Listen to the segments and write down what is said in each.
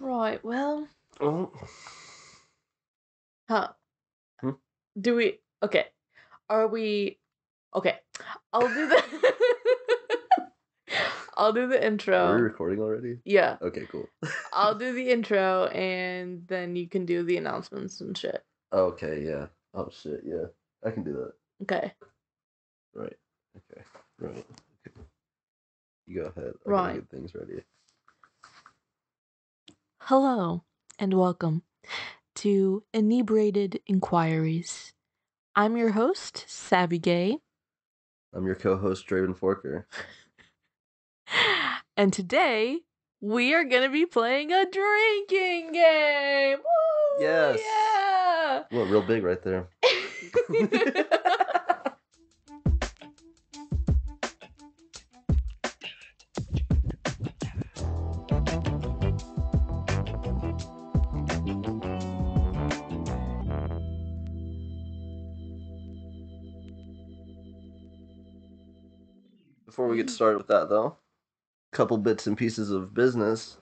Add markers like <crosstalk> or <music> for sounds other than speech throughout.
Right. Well, Oh, huh? Hmm? Do we? Okay. Are we? Okay. I'll do the. <laughs> I'll do the intro. are we recording already? Yeah, Okay, cool. I'll do <laughs> the intro, and then you can do the announcements and shit. okay, yeah. Oh shit, yeah. I can do that. Okay. Right. Okay. Right. Okay. You go ahead. I Right. get things ready. Hello, and welcome to Inebriated Inquiries. I'm your host, Savvy Gay, I'm your co-host Draven Forker. <laughs> and today we are going to be playing a drinking game. Woo! Yes. Yeah! What real big right there. <laughs> <laughs> Before we get started with that though, a couple bits and pieces of business.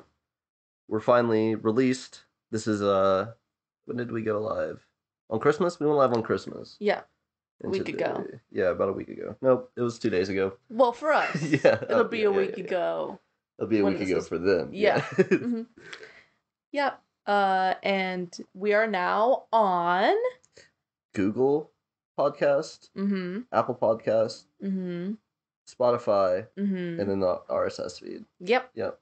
We're finally released. This is uh when did we go live? On Christmas? We went live on Christmas. yeah. And Week ago. Yeah, about a week ago. Nope, it was two days ago. Well, for <laughs> us, yeah. it'll be yeah, a week yeah, yeah. ago. It'll be a when week ago is- for them. Yeah. Mhm. Yep. Uh, and we are now on. Google Podcast, Mm-hmm. Apple Podcast, Mm-hmm. Spotify, Mm-hmm. and then the RSS feed. Yep. Yep.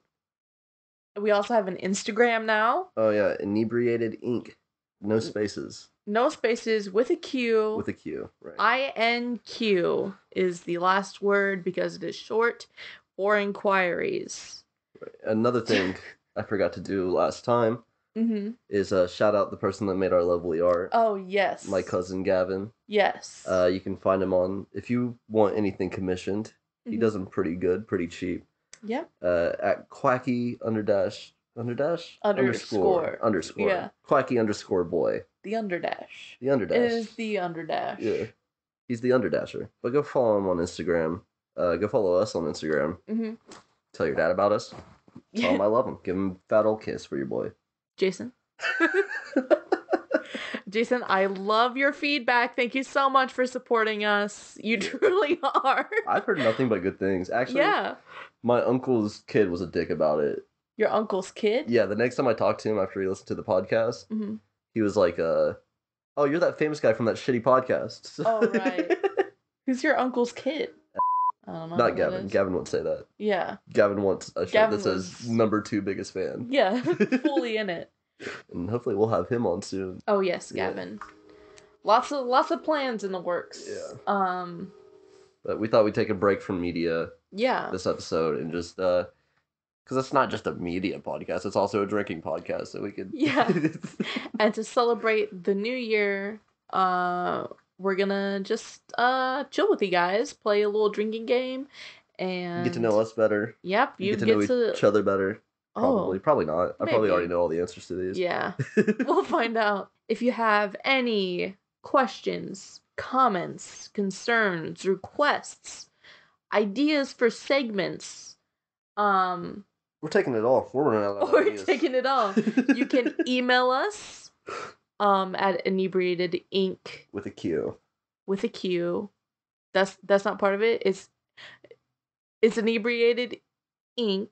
We also have an Instagram now. Oh yeah, Inebriated Inq. No spaces No spaces with a Q. with a Q. Right. I N Q is the last word because it is short for inquiries. right. Another thing <laughs> I forgot to do last time Mm-hmm. is uh, shout out the person that made our lovely art. Oh yes. My cousin Gavin. Yes. Uh, you can find him on if you want anything commissioned. He Mhm. does them pretty good, pretty cheap. Yep. Uh, at quacky underdash underdash Underscore. underscore Yeah. quacky underscore boy The underdash. the underdash. It is the underdash. Yeah, he's the underdasher. But go follow him on Instagram. Uh, go follow us on Instagram. Mm-hmm. Tell your dad about us. Tell him <laughs> I love him. Give him a fat old kiss for your boy. Jason. <laughs> <laughs> Jason, I love your feedback. Thank you so much for supporting us. You <laughs> truly are. I've heard nothing but good things. Actually, yeah. my uncle's kid was a dick about it. Your uncle's kid? Yeah, the next time I talked to him after he listened to the podcast, hmm he was like, uh, "Oh, you're that famous guy from that shitty podcast." <laughs> Oh, right. Who's your uncle's kid? I don't know. Not Gavin. Gavin won't say that. Yeah. Gavin wants a shirt Gavin that says was- number two biggest fan. Yeah. <laughs> Fully in it. <laughs> And hopefully we'll have him on soon. Oh yes, Yeah. Gavin. Lots of lots of plans in the works. Yeah. Um But we thought we'd take a break from media yeah. this episode and just uh because it's not just a media podcast, it's also a drinking podcast, so we could Yeah. <laughs> and to celebrate the new year, uh we're gonna just uh chill with you guys, play a little drinking game and get to know us better. Yep, you get to know each other better. Probably. Oh, Probably not. I probably already know all the answers to these. yeah. <laughs> we'll find out. If you have any questions, comments, concerns, requests, ideas for segments, um, We're taking it all. We're running out of <laughs> or ideas. taking it all, you can <laughs> email us um at inebriated inq with a Q. with a q that's that's not part of it it's it's inebriated inq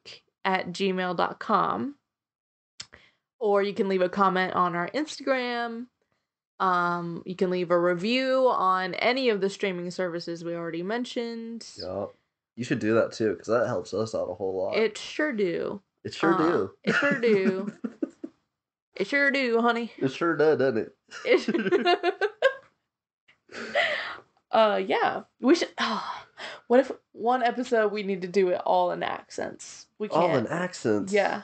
at gmail.com or you can leave a comment on our instagram um you can leave a review on any of the streaming services we already mentioned Yeah. You should do that too, because that helps us out a whole lot. it sure do it sure uh, do. it sure do. <laughs> it sure do honey it sure does, doesn't it? It- <laughs> uh yeah we should oh, <sighs> what if one episode we need to do it all in accents we can't All in accents. yeah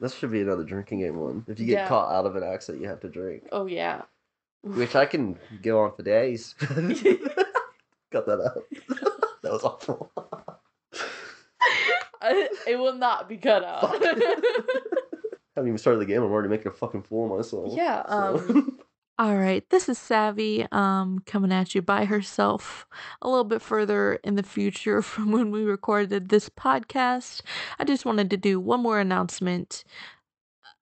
This should be another drinking game one. If you get Yeah. caught out of an accent, you have to drink. oh yeah Which I can go on for days. <laughs> Cut that out. <laughs> that was awful. <laughs> I- it will not be cut out Fuck. haven't even started the game. I'm already making a fucking fool of myself. Yeah, so- um, All right, this is Savvy um coming at you by herself a little bit further in the future <laughs> from when we recorded this podcast. I just wanted to do one more announcement.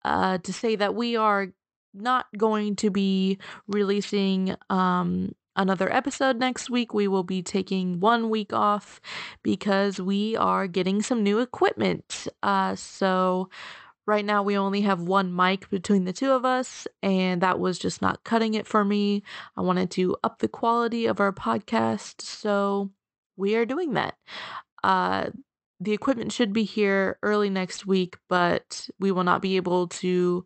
uh, to say that we are not going to be releasing um, another episode next week. We will be taking one week off because we are getting some new equipment. Uh, so right now we only have one mic between the two of us, and that was just not cutting it for me. I wanted to up the quality of our podcast, so we are doing that. Uh, the equipment should be here early next week, but we will not be able to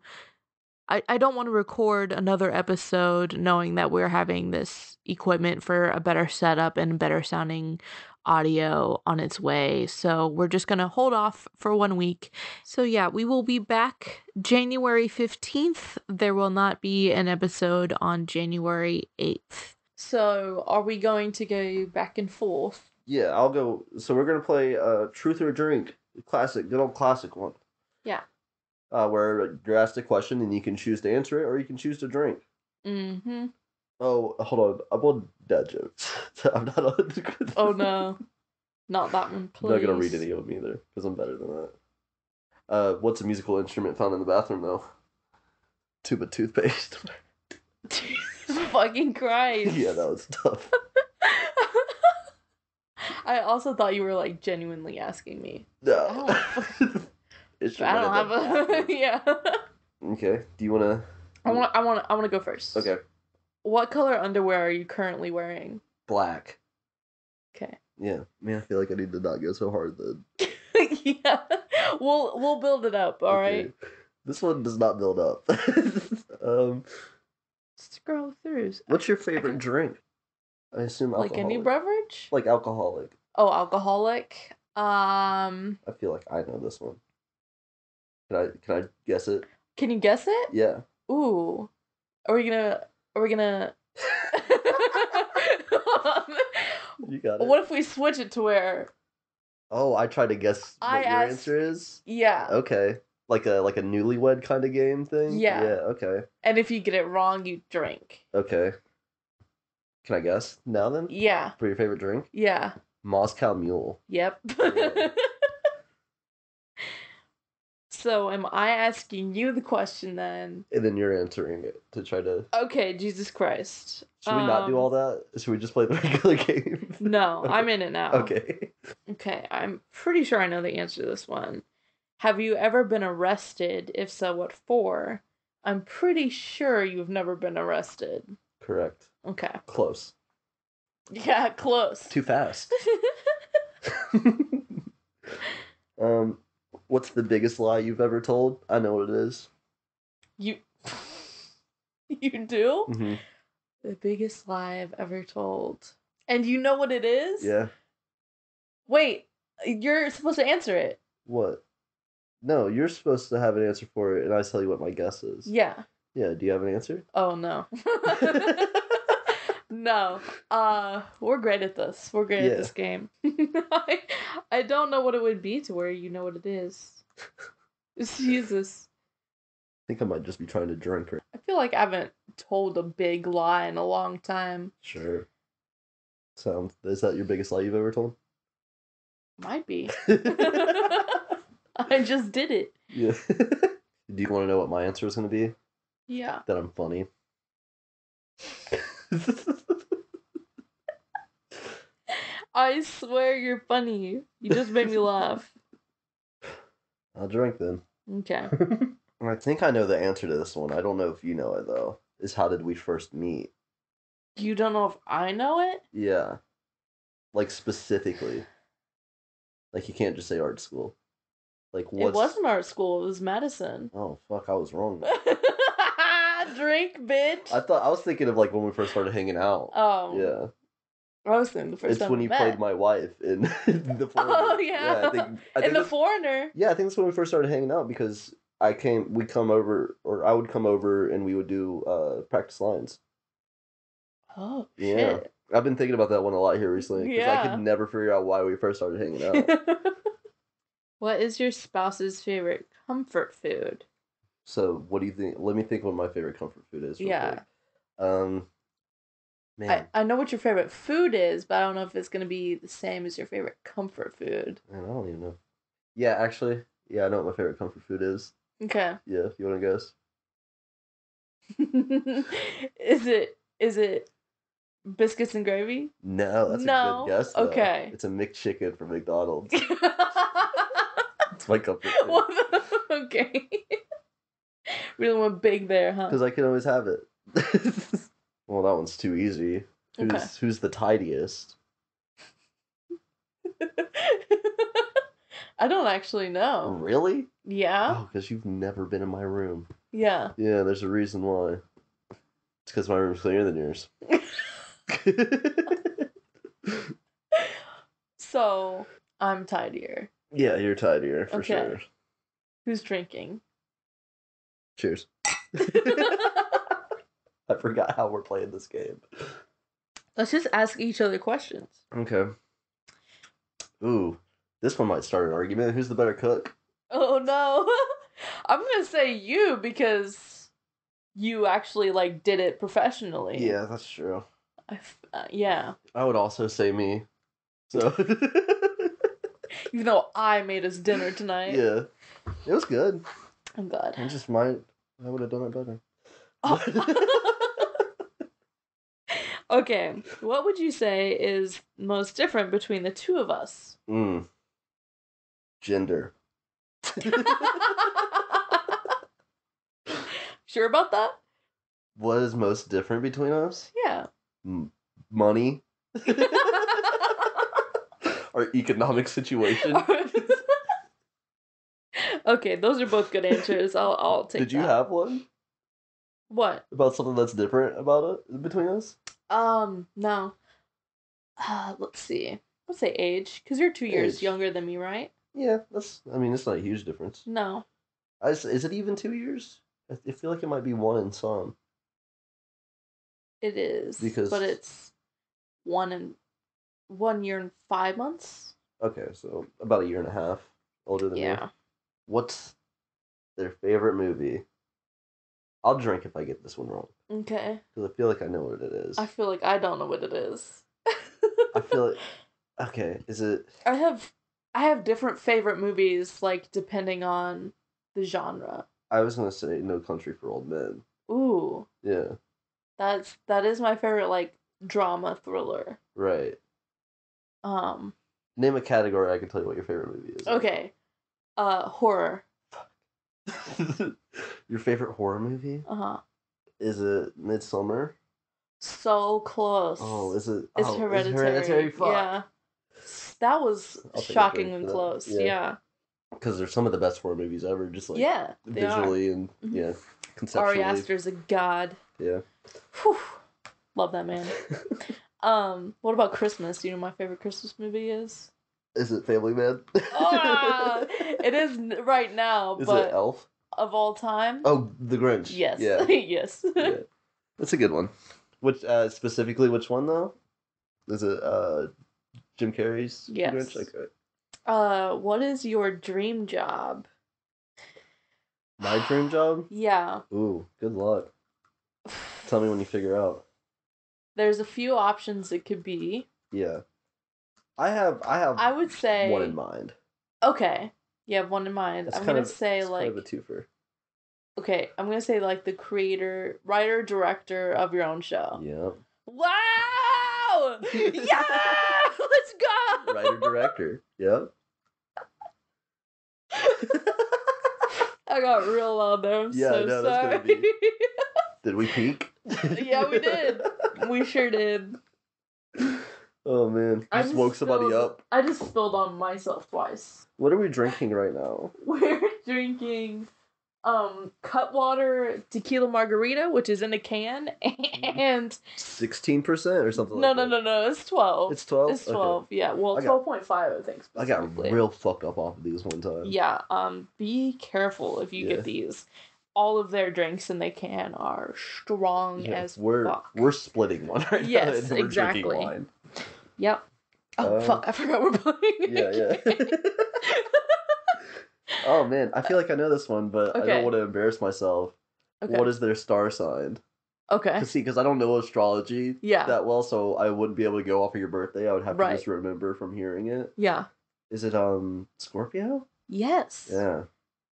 I, I don't want to record another episode knowing that we're having this equipment for a better setup and better sounding audio on its way. So we're just going to hold off for one week. So, yeah, we will be back January 15th. There will not be an episode on January 8th. So, are we going to go back and forth? Yeah, I'll go. So we're gonna play uh, Truth or Drink, classic, good old classic one. Yeah. Uh, where you're asked a question and you can choose to answer it or you can choose to drink. Mm-hmm. Oh, hold on. I'm on dad jokes. <laughs> I'm not on. Oh <laughs> no, not that one. Please. I'm not gonna read any of them either because I'm better than that. Uh, what's a musical instrument found in the bathroom though? Tube of toothpaste. Jesus <laughs> fucking Christ. yeah, that was tough. I also thought you were like genuinely asking me. No. I don't have a yeah. Okay. Do you wanna? I want. I want. I want to go first. Okay. What color underwear are you currently wearing? Black. Okay. Yeah. Man, I feel like I need to not go so hard then. <laughs> yeah. We'll we'll build it up. All right. Okay. This one does not build up. <laughs> um, Scroll through. what's your favorite drink? I assume Like any beverage? Like alcoholic. Oh, alcoholic. Um, I feel like I know this one. Can I can I guess it? can you guess it? Yeah. Ooh. Are we gonna? Are we gonna? <laughs> You got it. what if we switch it to where? Oh, I tried to guess what I your asked- answer is. Yeah. Okay. Like a like a newlywed kind of game thing? Yeah. Yeah, okay. And if you get it wrong, you drink. Okay. Can I guess now then? Yeah. For your favorite drink? Yeah. Moscow Mule. Yep. <laughs> So am I asking you the question then? And then you're answering it to try to Okay, Jesus Christ. Should we not do Um, all that? Should we just play the <laughs> regular game? No, Okay. I'm in it now. Okay. Okay, I'm pretty sure I know the answer to this one. Have you ever been arrested? If so, what for? I'm pretty sure you've never been arrested. Correct. Okay. Close. Yeah, close. Too fast. <laughs> <laughs> um, what's the biggest lie you've ever told? I know what it is. you <laughs> You do? Mm-hmm. The biggest lie I've ever told. And you know what it is? Yeah. Wait, you're supposed to answer it. What? No, you're supposed to have an answer for it, and I tell you what my guess is. Yeah. Yeah. Do you have an answer? Oh no. <laughs> <laughs> no. Uh we're great at this. We're great Yeah. at this game. <laughs> I, I don't know what it would be to where you know what it is. <laughs> Jesus. I think I might just be trying to drink her. I feel like I haven't told a big lie in a long time. Sure. Sounds. Is that your biggest lie you've ever told? Might be. <laughs> I just did it. yeah. Do you want to know what my answer is going to be? Yeah. That I'm funny. <laughs> I swear you're funny. You just made me laugh. <laughs> I'll drink then. Okay. <laughs> I think I know the answer to this one. I don't know if you know it though. Is how did we first meet? You don't know if I know it? Yeah. Like specifically. Like you can't just say art school. Like what's It wasn't art school, it was Madison. Oh fuck, I was wrong. Drink, bitch. I thought I was thinking of like when we first started hanging out. oh. yeah. I was thinking the first It's time when we you met. played my wife <laughs> in the Foreigner. Oh, yeah. I think, I <laughs> In think the that's- foreigner. Yeah, I think that's when we first started hanging out because I came we come over or I would come over and we would do uh practice lines. Oh Yeah. shit. I've been thinking about that one a lot here recently because I could never figure out why we first started hanging out. <laughs> what is your spouse's favorite comfort food? So, what do you think? Let me think what my favorite comfort food is. real Yeah. quick. Um, I, man, I know what your favorite food is, but I don't know if it's gonna be the same as your favorite comfort food. man, I don't even know. Yeah, actually, yeah, I know what my favorite comfort food is. Okay. Yeah, you want to guess? <laughs> is it is it biscuits and gravy? No, that's a No, good guess. though. okay. It's a McChicken from McDonald's. <laughs> It's my comfort food. <laughs> Okay. <laughs> really went big there, huh? Because I can always have it. <laughs> well, that one's too easy. Who's Okay. who's the tidiest? <laughs> I don't actually know. Really? Yeah? Oh, because you've never been in my room. Yeah. Yeah, there's a reason why. It's because my room's cleaner than yours. So I'm tidier. yeah, you're tidier for Okay. sure. Who's drinking? Cheers. <laughs> <laughs> I forgot how we're playing this game. Let's just ask each other questions. Okay. Ooh, this one might start an argument. Who's the better cook? Oh no. <laughs> I'm gonna say you because you actually like did it professionally. Yeah, that's true. I f- uh, yeah. I would also say me. So Even though I made us dinner tonight. yeah, it was good. I'm glad. I just might. I would have done it better. <laughs> okay. What would you say is most different between the two of us? Mm. Gender. <laughs> sure about that? What is most different between us? Yeah. M- money. <laughs> Our economic situation. Okay, those are both good answers. I'll I'll take Did you that. have one what? about something that's different about it between us? Um, no. Uh, let's see. Let's say age, because you're two years Age. younger than me, right? Yeah, that's. I mean, it's not a huge difference. No. I s is it even two years? I, I feel like it might be one in some. It is Because- but it's one and one year and five months. Okay, so about a year and a half older than me. What's their favorite movie? I'll drink if I get this one wrong Okay. because I feel like I know what it is. I feel like I don't know what it is. I feel <laughs> like okay. Is it? I have I have different favorite movies like depending on the genre. I was gonna say No Country for Old Men. Ooh, Yeah, that's that is my favorite like drama thriller. right. Um, Name a category. I can tell you what your favorite movie is. okay. Uh horror. <laughs> your favorite horror movie Uh-huh. is it Midsommar? So close. Oh, is it? It's oh, hereditary. Hereditary. Fuck. Yeah. That was I'll take a shockingly for that. close. Yeah. Yeah. Because they're some of the best horror movies ever. Just like yeah. They are. visually and Mhm. yeah, Ari conceptually. Aster's a god. Yeah. Whew. Love that man. <laughs> Um, what about Christmas? Do you know my favorite Christmas movie is? Is it Family Man? Ah, it is right now, <laughs> Is but it Elf? of all time, Oh, The Grinch. yes, Yeah. <laughs> yes. yeah. That's a good one. Which uh, specifically, which one though? Is it uh, Jim Carrey's Yes. Grinch? Okay. Uh, what is your dream job? My dream job? Yeah, Ooh, good luck. <sighs> Tell me when you figure out. there's a few options it could be. Yeah. I have I have I would say one in mind. Okay, you have one in mind. It's I'm gonna of- say like kind of a twofer. okay, I'm gonna say like the creator, writer, director of your own show. Yeah. Wow! <laughs> yeah! Let's go! Writer director. Yep. <laughs> I got real loud there. I'm Yeah, so that's sorry. gonna be- <laughs> Did we peak? Yeah, we did. we sure did. Oh man. You I just woke somebody spilled- up. I just spilled on myself twice. What are we drinking right now? <laughs> We're drinking um Cutwater tequila margarita, which is in a can, and Sixteen percent or something no, like no, no, no, it's twelve. It's twelve? It's twelve. Yeah, well, twelve point five, I think. I got real fucked up off of these one time. Yeah. Um. Be careful if you Yeah. get these. All of their drinks in the can are strong Yeah, as we're fuck. we're splitting one <laughs> right Yes, now. we're exactly. Yep. Oh Uh, fuck! I forgot we're playing. Yeah, yeah. <laughs> oh man, I feel like I know this one, but I don't want to embarrass myself. okay. What is their star sign? okay. Cause see, because I don't know astrology Yeah. that well, so I wouldn't be able to go off of your birthday. I would have to just remember from hearing it. Yeah. Is it um Scorpio? Yes. Yeah.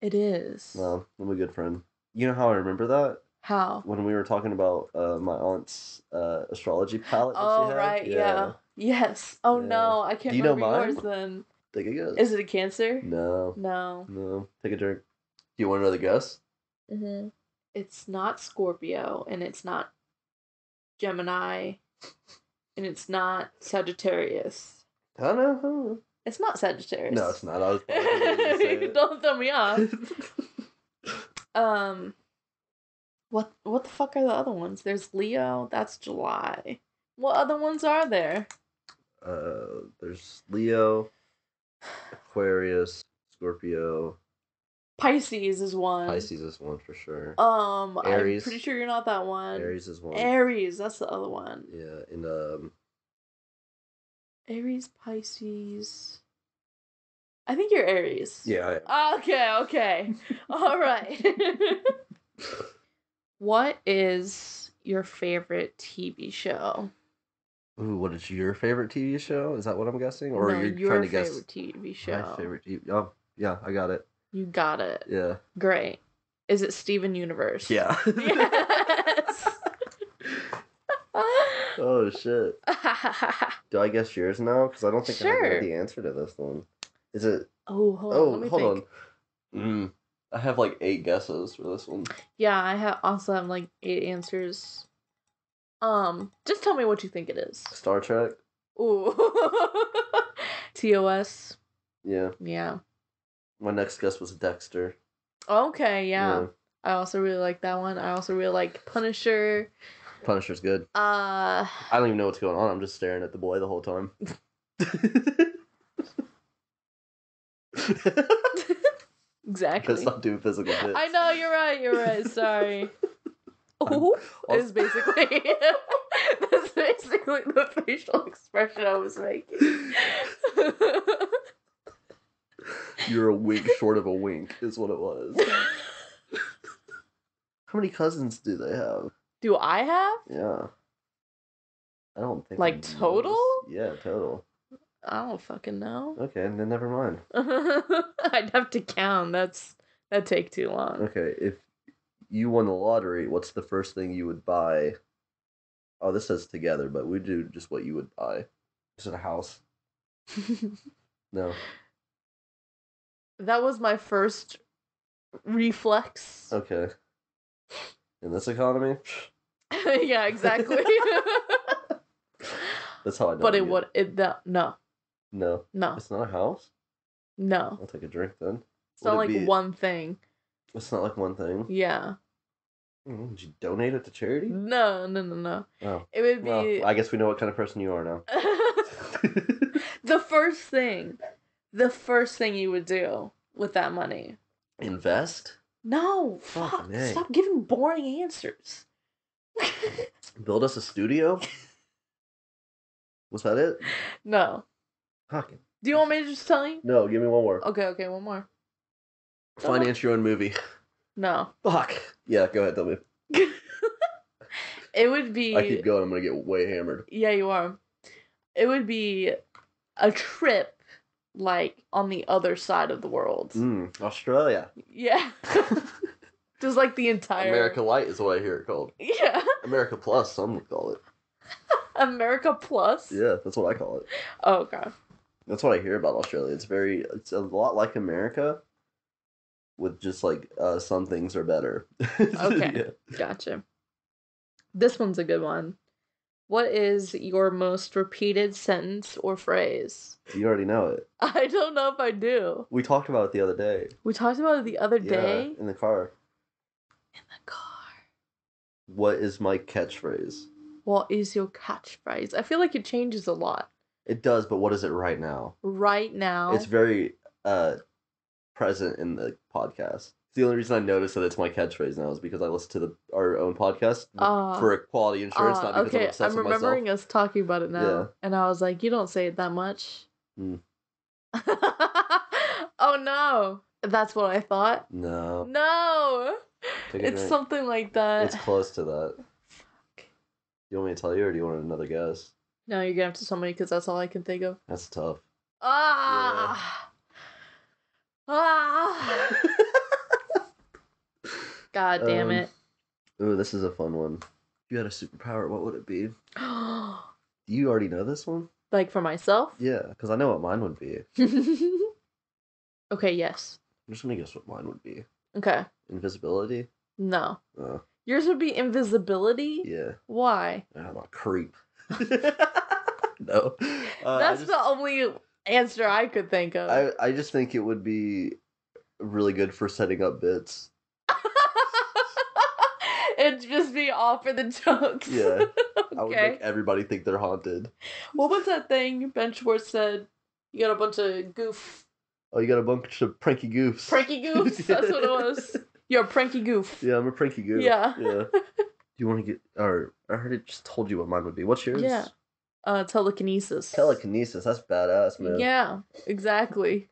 It is. Well, I'm a good friend. You know how I remember that? How? When we were talking about uh, my aunt's uh, astrology palette. That Oh she had? right, yeah. Yes. Oh Yeah. no, I can't Do you know remember yours mine? then. Take a guess. Is it a cancer? No, No. no. Take a drink. Do you want another guess? hmm It's not Scorpio, and it's not Gemini, and it's not Sagittarius. I don't know. I don't know. It's not Sagittarius. No, it's not. I was. <laughs> Don't throw me off. <laughs> Um, what what the fuck are the other ones? There's Leo. That's July. What other ones are there? uh, there's Leo, Aquarius, Scorpio, Pisces is one. Pisces is one for sure. Um, Aries. I'm pretty sure you're not that one. Aries is one. Aries, that's the other one. Yeah, and um, Aries, Pisces. I think you're Aries. yeah, I- Okay, okay. <laughs> All right. <laughs> what is your favorite TV show? Ooh, what is your favorite TV show? Is that what I'm guessing, or No, you're your trying to guess favorite TV show. my favorite TV? Oh, yeah, I got it. You got it. Yeah, Great. Is it Steven Universe? yeah. <laughs> Yes. <laughs> oh shit! <laughs> Do I guess yours now? Because I don't think I know the answer to this one. Is it? oh, hold on. oh, hold think. on. Mm, I have like eight guesses for this one. Yeah, I have also have like eight answers. Um, just tell me what you think it is. Star Trek. Ooh. <laughs> TOS. Yeah. Yeah. My next guess was Dexter. Okay, yeah. I also really like that one. I also really like Punisher. Punisher's good. Uh I don't even know what's going on. I'm just staring at the boy the whole time. <laughs> <laughs> exactly. Let's not do physical bits. I know you're right, you're right. Sorry. <laughs> Oh, is basically <laughs> that's basically the facial expression I was making. You're a wink short of a wink, is what it was. How many cousins do they have? Do I have? Yeah. I don't think. Like, total? Yeah, total. I don't fucking know. Okay, and then never mind. <laughs> I'd have to count. That's that'd take too long. Okay, if you won the lottery, what's the first thing you would buy? Oh, this says together, but we do just what you would buy. Is it a house? <laughs> No. that was my first reflex. Okay. In this economy, <laughs> yeah, exactly. that's how I know. It. But it would it that no No, no it's not a house. no. I'll take a drink then. It's not Would like be- one thing. It's not like one thing. Yeah. Mm, Did you donate it to charity? No, no, no, no. Oh, It would well, be I guess we know what kind of person you are now. <laughs> the first thing. The first thing you would do with that money. Invest, No, Fuck. Stop giving boring answers. <laughs> build us a studio. <laughs> Was that it? no. Fucking Do you want me to just tell you? no. Give me one more. Okay, okay, one more. Finance your own movie. No. Fuck. Yeah, go ahead. Tell me. <laughs> It would be I keep going. I'm gonna get way hammered. Yeah, you are. It would be a trip like on the other side of the world. Mm, Australia. Yeah. <laughs> Just like the entire America Light is what I hear it called. Yeah. America Plus, some would call it. <laughs> America Plus. Yeah, that's what I call it. Oh, okay. That's what I hear about Australia. It's very, it's a lot like America, with just like uh, some things are better. <laughs> Okay. Yeah. Gotcha. This one's a good one. What is your most repeated sentence or phrase? You already know it. <laughs> I don't know if I do. We talked about it the other day. We talked about it the other Yeah, day in the car. in the car. What is my catchphrase? What is your catchphrase? I feel like it changes a lot. It does, but what is it right now? Right now, It's very uh present in the podcast. The only reason I noticed that it's my catchphrase now is because I listen to the our own podcast Ah. for quality insurance, Ah, not because I'm okay, obsessed I'm with remembering myself. us talking about it now, Yeah. and I was like, "You don't say it that much." Hmm. <laughs> oh no, that's what I thought. No, No, Take a it's drink. something like that. it's close to that. <sighs> Fuck. You want me to tell you, or do you want another guess? No, you're gonna have to tell me because that's all I can think of. That's tough. Ah, ah. <laughs> God damn Um, it. Ooh, this is a fun one. If you had a superpower, what would it be? <gasps> Do you already know this one? like for myself? Yeah, because I know what mine would be. <laughs> okay, yes. I'm just gonna guess what mine would be. Okay. Invisibility. No. Oh, Yours would be invisibility? yeah. Why? I'm a creep. <laughs> no. Uh, That's just, the only answer I could think of. I, I just think it would be really good for setting up bits. <laughs> It'd just be all for the jokes. Yeah. <laughs> I would make everybody think they're haunted. What was that thing Ben Schwartz said? You got a bunch of goof, Oh, you got a bunch of pranky goofs. pranky goofs. That's what it was. You're a pranky goof. Yeah, I'm a pranky goof. Yeah. Yeah. Do you want to get? Or I heard it just told you what mine would be. What's yours? Yeah. Uh, telekinesis. Telekinesis. That's badass, man. Yeah, exactly.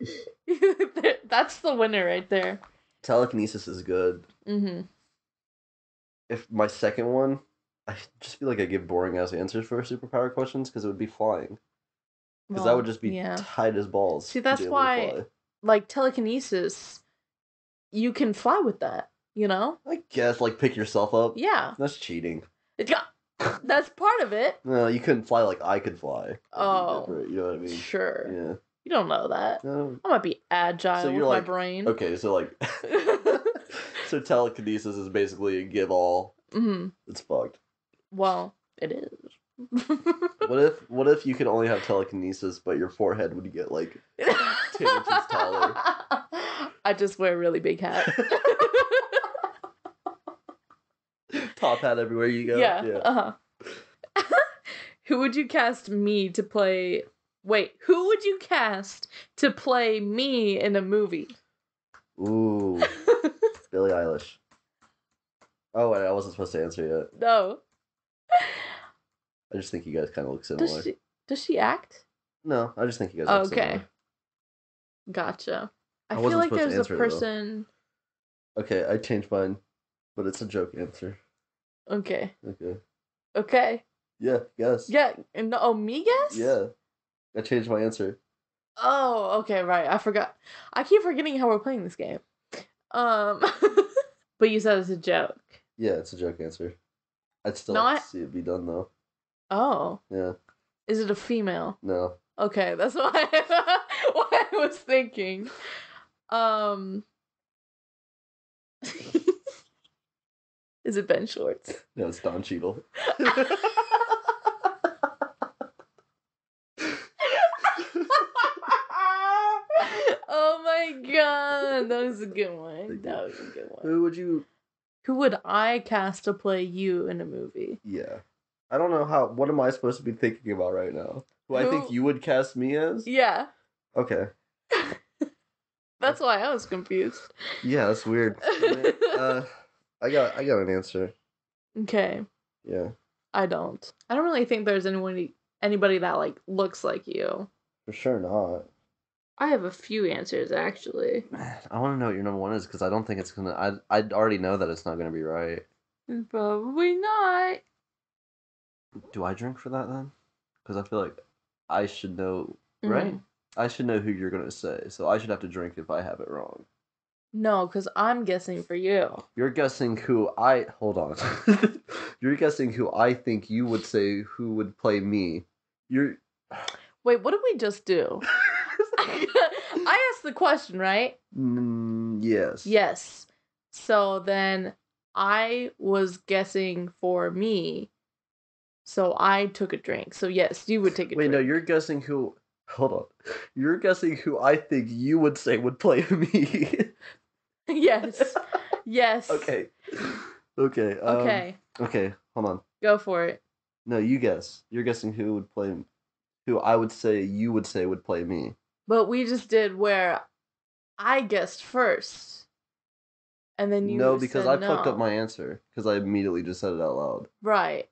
<laughs> That's the winner right there. Telekinesis is good. Mm-hmm. If my second one, I just feel like I give boring ass answers for superpower questions because it would be flying. Because that would just be yeah. tight as balls. See, that's be able to why- like telekinesis. You can fly with that. You know? I guess like pick yourself up. Yeah. That's cheating. It got, that's part of it. No, you couldn't fly like I could fly. Oh. you know what I mean? Sure. Yeah. You don't know that. No. I might be agile So with you're my like- brain. Okay, so like, <laughs> so telekinesis is basically a give all. hmm It's fucked. Well, it is. <laughs> What if what if you could only have telekinesis, but your forehead would get like inches taller. <laughs> I just wear a really big hat. <laughs> top hat everywhere you go? yeah. Yeah. Uh-huh. <laughs> who would you cast me to play? Wait, who would you cast to play me in a movie? Ooh, <laughs> Billie Eilish. Oh wait, I wasn't supposed to answer yet. no. I just think you guys kind of look Does similar. she does she act? No, I just think you guys look Okay. similar. Gotcha. I, I feel like there's a answer it, person. Okay, I changed mine, but it's a joke answer. Okay. Okay. Okay. Yeah. Yes. Yeah. and- Oh, me guess? Yeah. I changed my answer. Oh, okay, right. I forgot. I keep forgetting how we're playing this game. Um, <laughs> but you said it's a joke. Yeah, it's a joke answer. I'd still No, like to see it be done though. Oh, Yeah. is it a female? No. Okay, that's why <laughs> what I was thinking. Um, is it Ben Schwartz? <laughs> No, it's Don Cheadle. oh my god, that was a good one. That was a good one. Who would you? Who would I cast to play you in a movie? Yeah. I don't know how. What am I supposed to be thinking about right now? Who I think you would cast me as? Yeah, Okay. <laughs> that's why I was confused. Yeah, that's weird. <laughs> uh, I got. I got an answer. Okay, Yeah, I don't. I don't really think there's anyone anybody that like looks like you. for sure not. I have a few answers actually. Man, <sighs> I want to know what your number one is because I don't think it's gonna. I I already know that it's not gonna be right. Probably not. Do I drink for that then? Because I feel like I should know. Right? Mhm. I should know who you're gonna say, so I should have to drink if I have it wrong. No, because I'm guessing for you. You're guessing who I hold on. <laughs> You're guessing who I think you would say who would play me. You're <sighs> Wait, what did we just do? <laughs> I asked the question, right? mm, yes. Yes. So then I was guessing for me. So I took a drink. So yes, you would take a Wait, drink. no, you're guessing who. Hold on. You're guessing who I think you would say would play <laughs> me. <laughs> yes. <laughs> Yes. okay. Okay. Um, Okay. Okay. Hold on. Go for it. No, you guess. You're guessing who would play. Who I would say you would say would play me. But we just did where I guessed first. And then you no, because I said fucked up my answer because I immediately just said it out loud. Right.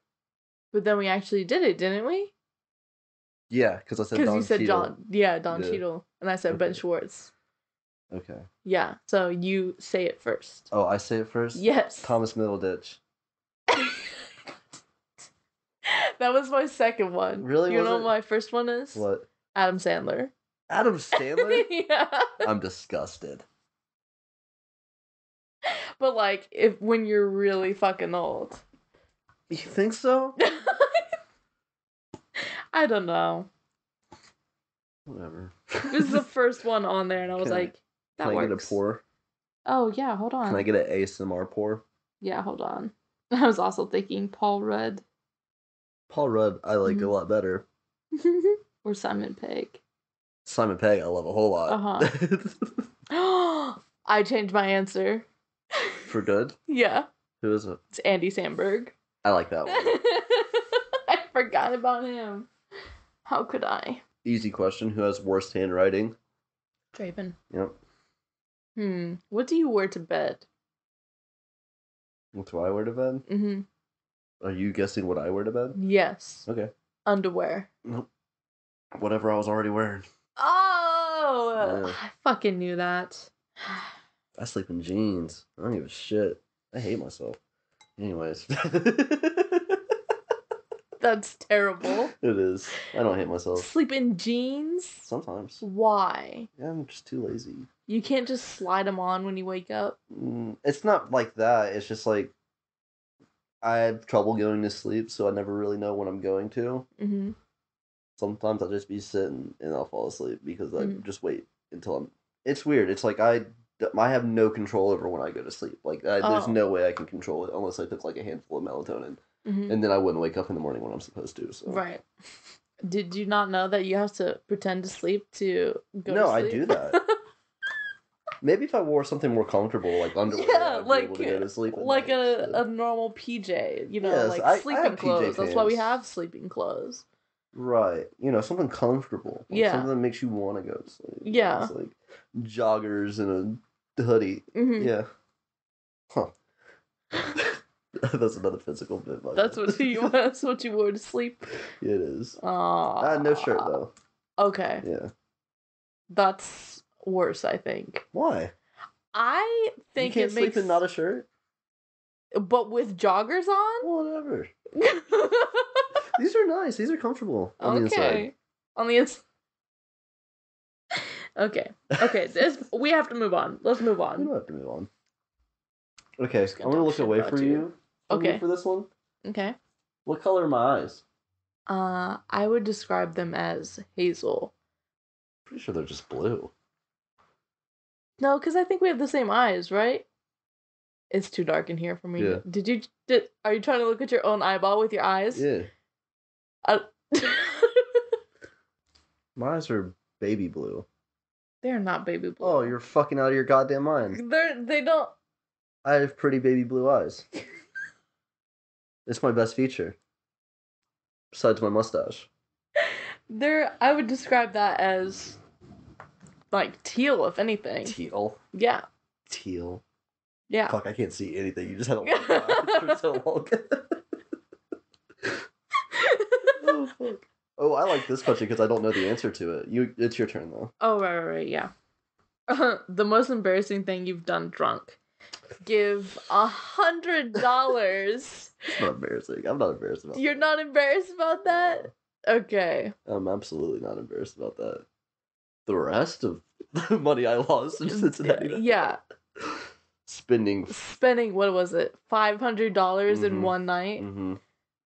But then we actually did it, didn't we? Yeah, because I said Because you said Cheadle. John. Yeah, Don Yeah. Cheadle. And I said Ben Schwartz. Okay. Yeah. So you say it first. Oh, I say it first. Yes. Thomas Middleditch. <laughs> that was my second one. Really? You Was know it? what my first one is? What? Adam Sandler. Adam Sandler. <laughs> yeah. I'm disgusted. but like if when you're really fucking old. You think so? <laughs> I don't know. Whatever. This is the first one on there, and I was I- like, that Can I works. get a pour? Oh yeah, hold on. Can I get an ASMR pour? Yeah, hold on. <laughs> I was also thinking Paul Rudd Paul Rudd, I like Mhm. a lot better. <laughs> or Simon Pegg. Simon Pegg, I love a whole lot. Uh-huh. <laughs> <gasps> I changed my answer. For good? Yeah, Who is it? it's Andy Samberg. I like that one. I forgot about him. How could I? Easy question. Who has worst handwriting? Draven. Yep. Hmm. What do you wear to bed? What do I wear to bed? Mm-hmm. Are you guessing what I wear to bed? Yes. Okay. Underwear. Nope. Whatever I was already wearing. Oh, Yeah. I fucking knew that. <sighs> I sleep in jeans. I don't give a shit. I hate myself. Anyways. <laughs> That's terrible. it is. I don't hate myself. Sleep in jeans? Sometimes. Why? Yeah, I'm just too lazy. You can't just slide them on when you wake up. Mm, it's not like that. It's just like I have trouble going to sleep, so I never really know when I'm going to. Mm-hmm. Sometimes I'll just be sitting and I'll fall asleep because I Mm. just wait until I'm. It's weird. It's like I I have no control over when I go to sleep. Like I, there's Oh. no way I can control it unless I took like a handful of melatonin, Mm-hmm. and then I wouldn't wake up in the morning when I'm supposed to. So Right. <laughs> Did you not know that you have to pretend to sleep to go No, to I do that. <laughs> maybe if I wore something more comfortable like <laughs> underwear, Yeah, I'd like able to go to sleep. at like a, a normal PJ, you know, Yes, like I- I sleeping PJ clothes. That's why we have sleeping clothes. Right. You know, something comfortable. like Yeah. Something that makes you want to go to sleep. Yeah. It's like joggers and a hoodie. Mhm. Yeah. Huh. <laughs> that's another physical bit. That's what you <laughs> that's what you wore to sleep. it is. Aww. Uh, no shirt though. Okay. Yeah. That's worse, I think. Why? I think You can't it sleep makes in not a shirt? but with joggers on? Whatever. <laughs> These are nice. These are comfortable on the inside. okay. On the inside. okay. Okay. <laughs> This we have to move on. Let's move We on. don't have to move on. Okay, Just gonna I'm gonna look away for you. you. Okay. For this one, Okay. what color are my eyes? Uh I would describe them as hazel. Pretty sure they're just blue. No, because I think we have the same eyes, right? It's too dark in here for me. Yeah. Did you did are you trying to look at your own eyeball with your eyes? Yeah. Uh, <laughs> My eyes are baby blue. They're not baby blue. Oh, you're fucking out of your goddamn mind. <laughs> They're they don't I have pretty baby blue eyes. <laughs> it's my best feature. Besides my mustache. they're I would describe that as like teal, if anything. Teal. Yeah. Teal. Yeah. Fuck, I can't see anything. You just had a <laughs> long for so long. oh, fuck. Oh, I like this question because I don't know the answer to it. You, it's your turn though. Oh right, right, right, yeah. Uh-huh. the most embarrassing thing you've done drunk. Give a hundred <laughs> dollars. It's not embarrassing. I'm not embarrassed about. You're not embarrassed about that? Okay. I'm absolutely not embarrassed about that. The rest of <laughs> the money I lost in Cincinnati. Yeah. Spending. Spending what was it? Five hundred dollars in Mhm. one night? hmm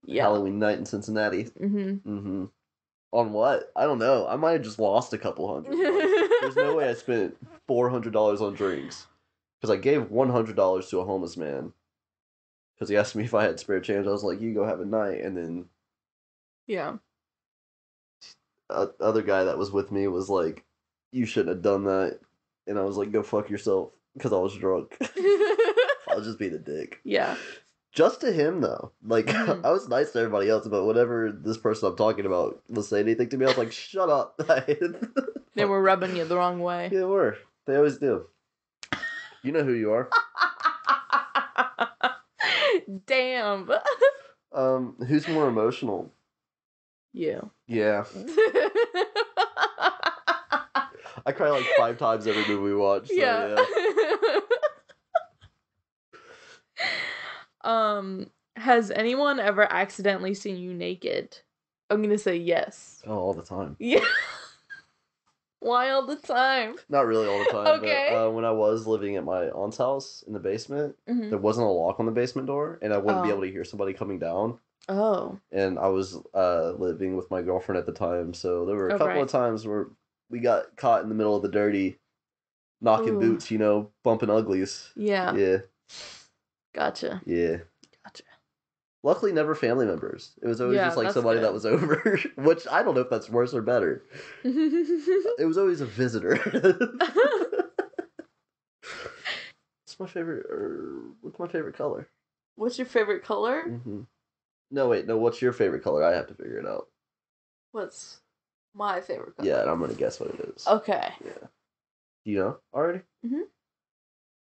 Yeah. Halloween night in Cincinnati. Mm-hmm. hmm On what? I don't know. I might have just lost a couple hundred. There's no way I <laughs> spent four hundred dollars on drinks because I gave one hundred dollars to a homeless man because he asked me if I had spare change. I was like, "You go have a night," and then Yeah. uh, other guy that was with me was like, "You shouldn't have done that," and I was like, "Go fuck yourself," because I was drunk. <laughs> I was just being a dick. yeah. Just to him though, like <laughs> Mhm. I was nice to everybody else, but whenever this person I'm talking about was saying anything to me, I was like, "Shut up!" <laughs> They were rubbing you the wrong way. Yeah, they were. They always do. You know who you are. Damn. Um, who's more emotional? you. Yeah, I cry like five times every movie we watch. So yeah. yeah. <laughs> um, has anyone ever accidentally seen you naked? I'm gonna say yes. Oh, all the time. Yeah. Why all the time? Not really all the time, Okay. but uh, when I was living at my aunt's house in the basement, Mhm. there wasn't a lock on the basement door, and I wouldn't be Oh. able to hear somebody coming down. Oh. And I was uh, living with my girlfriend at the time, so there were a Oh, couple right. of times where we got caught in the middle of the dirty, knocking Ooh. boots, you know, bumping uglies. Yeah. Yeah, Gotcha. yeah. Gotcha. Luckily, never family members. It was always Yeah, just like somebody that was over, <laughs> which I don't know if that's worse or better. <laughs> It was always a visitor. <laughs> what's my favorite? Or what's my favorite color? What's your favorite color? hmm No, wait, no. What's your favorite color? I have to figure it out. What's my favorite color? Yeah, and I'm gonna guess what it is. Okay. Yeah. Do you know already? Mhm.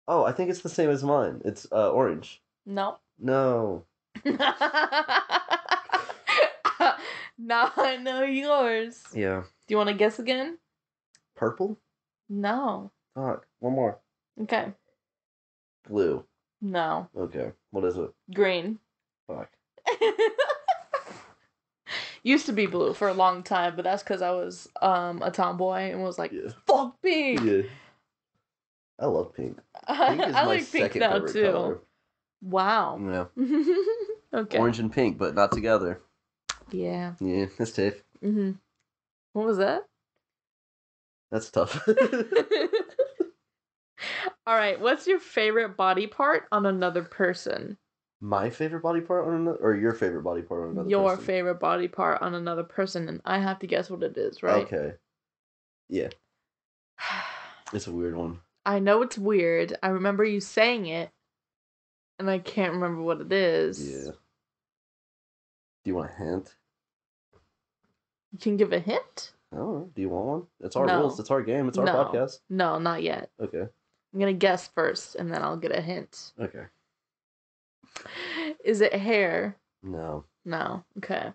Oh, I think it's the same as mine. It's uh, orange. No. <laughs> No. now I know yours. Yeah. Do you want to guess again? Purple. No. Fuck. One more. Okay. Blue. No. Okay. What is it? Green. Fuck. <laughs> Used to be blue for a long time, but that's because I was um a tomboy and was like, Yeah. "Fuck pink." Yeah. I love pink. I, Pink <laughs> is I my like pink second now favorite too. color. Wow. Yeah. <laughs> okay. Orange and pink, but not together. Yeah. Yeah, that's tough. hmm What was that? That's tough. <laughs> All right. What's your favorite body part on another person? My favorite body part on another, or your favorite body part on another. Person? Your person? favorite body part on another person, and I have to guess what it is, right? Okay. Yeah, <sighs> it's a weird one. I know it's weird. I remember you saying it, and I can't remember what it is. Yeah. Do you want a hint? You can give a hint? I don't know. Do you want one? It's our No. rules. It's our game. It's our No. podcast. No, not yet. Okay. I'm gonna guess first, and then I'll get a hint. Okay. Is it hair? No. No. Okay.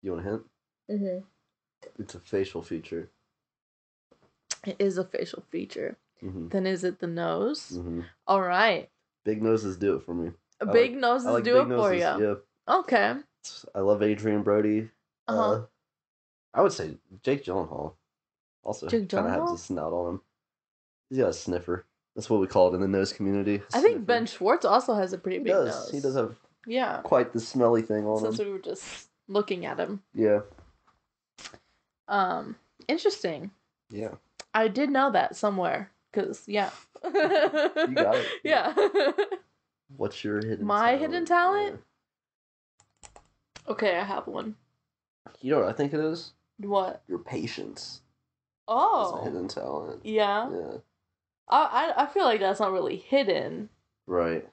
You want a hint? Mm-hmm. It's a facial feature. It is a facial feature. hmm Then is it the nose? hmm All right. Big noses do it for me. Big like- noses like do big it for you. Yeah. Okay. I love Adrien Brody. Uh-huh. Uh, I would say Jake Gyllenhaal. Also, Jake kind of has a snout on him. He's got a sniffer. That's what we call it in the nose community. I think. Ben Schwartz also has a pretty He big does. nose. He does have Yeah. quite the smelly thing on Since him. we were just looking at him. Yeah. Um, interesting. Yeah. I did know that somewhere. Cause yeah. you got it. <laughs> Yeah. What's your hidden My talent? hidden talent? okay, I have one. You know what I think it is? What? Your patience Oh. hidden talent. Yeah. Yeah. I, I I feel like that's not really hidden. Right.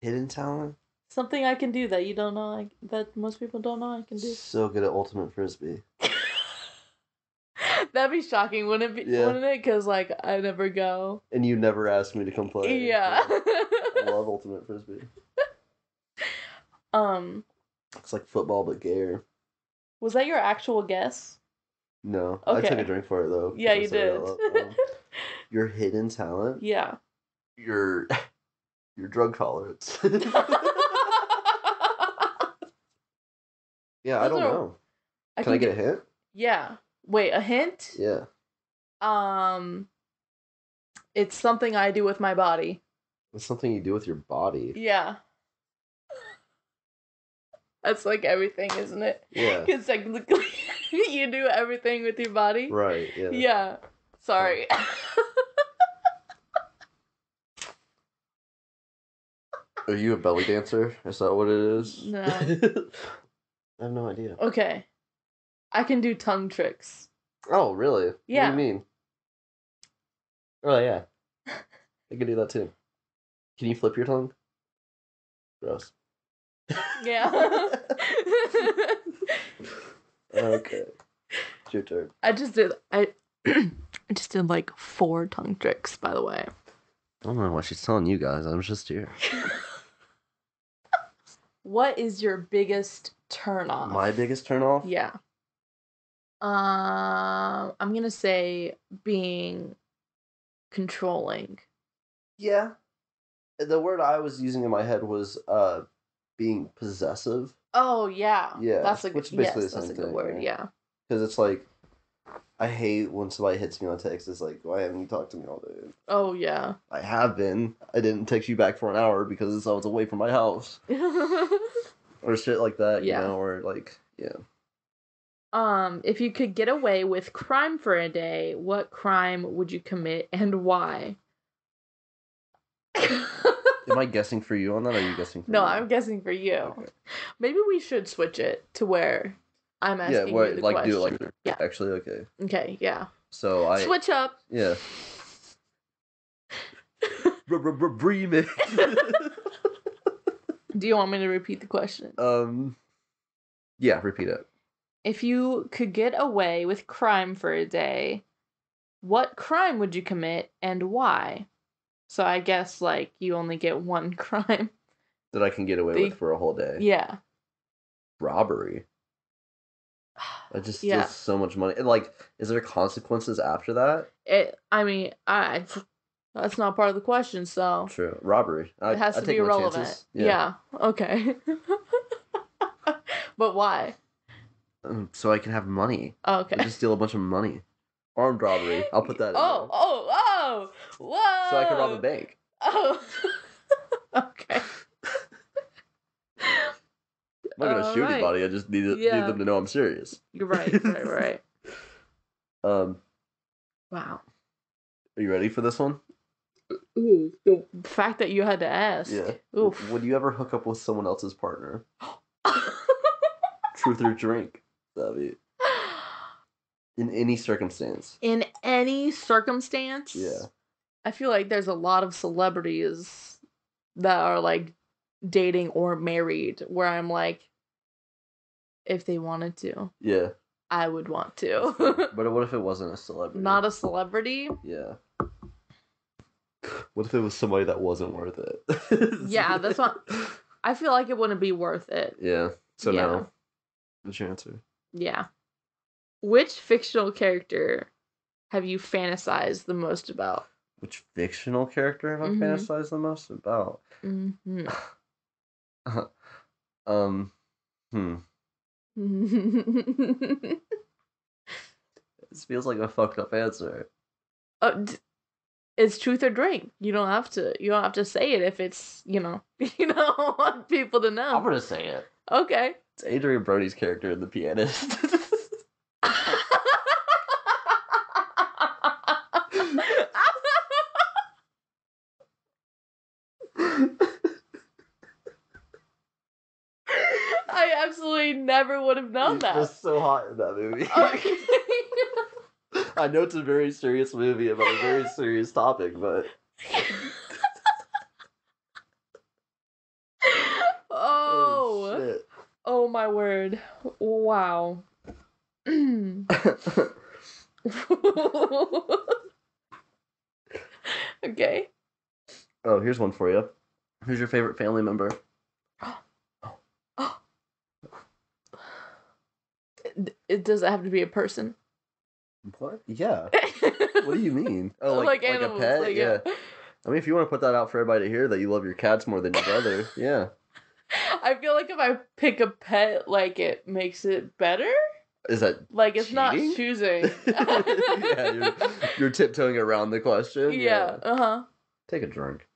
Hidden talent? Something I can do that you don't know I, that most people don't know I can do. So good at ultimate frisbee. <laughs> That'd be shocking, wouldn't it? Be, Yeah. Wouldn't it? Because like I never go. And you never asked me to come play. Yeah. <laughs> I love ultimate frisbee. <laughs> um, It's like football but gayer. was that your actual guess? No, okay. I took a drink for it though. Yeah, you I said it did. Um, your hidden talent, yeah. your your drug tolerance. Yeah, I don't are- know. I Can I get a hint? Yeah. Wait, a hint? Yeah. Um, it's something I do with my body. It's something you do with your body. Yeah. <laughs> That's like everything, isn't it? Yeah. Because technically, <laughs> you do everything with your body. Right. Yeah. Yeah. Sorry. <laughs> Are you a belly dancer? Is that what it is? No. I have no idea. okay. I can do tongue tricks. Oh, really? Yeah. What do you mean? Oh, yeah. <laughs> I can do that too. Can you flip your tongue? Gross. Yeah. <laughs> okay. It's your turn. I just did. I. <clears throat> I just did like four tongue tricks, by the way. I don't know what she's telling you guys. I'm just here. <laughs> What is your biggest turn off? My biggest turn off? Yeah. Um, I'm gonna say being controlling. Yeah. The word I was using in my head was uh being possessive. Oh yeah. Yeah, That's a which Yes, basically the that's a good word. right? Yeah. Because it's like I hate when somebody hits me on text. It's like, why haven't you talked to me all day? Oh yeah. I have been. I didn't text you back for an hour because I was away from my house <laughs> or shit like that. Yeah. You know, or like, yeah. um, if you could get away with crime for a day, what crime would you commit and why? Am I <laughs> guessing for you on that? Or are you guessing for no, me? I'm guessing for you. Okay. Maybe we should switch it to where I'm Yeah, asking what you the like question. do it like Yeah. actually okay. okay, yeah. So I Switch up. yeah. <laughs> Remix. <laughs> Do you want me to repeat the question? um, yeah. Repeat it. If you could get away with crime for a day, what crime would you commit and why? So I guess like you only get one <laughs> crime. That I can get away The- with for a whole day. Yeah. Robbery. <sighs> I just Yeah. so much money. And like, is there consequences after that? It I mean, I that's not part of the question, so True. Robbery. I, it has I to take be irrelevant. chances. Yeah. Okay. <laughs> but why? Um, So I can have money. Okay. I just steal a bunch of money. Armed robbery. I'll put that in Oh, there. oh, oh, whoa! So I can rob a bank. Oh, <laughs> okay. I'm not gonna shoot Alright. anybody. I just need, Yeah. need them to know I'm serious. You're right, right, right. <laughs> Um, Wow. are you ready for this one? Ooh, the fact that you had to ask. Yeah. Oof. Would you ever hook up with someone else's partner? <laughs> Truth or drink? That'd be in any circumstance. In any circumstance. Yeah. I feel like there's a lot of celebrities that are like dating or married where I'm like, if they wanted to, Yeah. I would want to. <laughs> But what if it wasn't a celebrity? Not a celebrity. Yeah. <laughs> What if it was somebody that wasn't worth it? <laughs> Yeah, that's what- <laughs> I feel like it wouldn't be worth it. Yeah. So Yeah. no. What's your answer? Yeah. Which fictional character have you fantasized the most about? Which fictional character have I Mhm. fantasized the most about? Mm-hmm. Um, hmm. This feels like a fucked up answer. uh, d- it's truth or drink. You don't have to. You don't have to say it if it's you know <laughs> you don't want people to know. I'm gonna say it. Okay. It's Adrien Brody's character in The Pianist. <laughs> I absolutely never would have known He's that. just so hot in that movie. Okay. I know it's a very serious movie about a very <laughs> serious topic, but oh, oh, shit. oh my word! Wow. <laughs> okay. oh, here's one for you. Who's your favorite family member? <gasps> It does it have to be a person? What? Yeah. What do you mean? <laughs> Oh, like, like, a animals, pet? like, yeah. <laughs> I mean, if you want to put that out for everybody to hear that you love your cats more than your brother, yeah. <laughs> I feel like if I pick a pet, like it makes it better. Is that Like it's not Cheating? choosing. yeah, you're, you're tiptoeing around the question. yeah. Uh huh. Take a drink.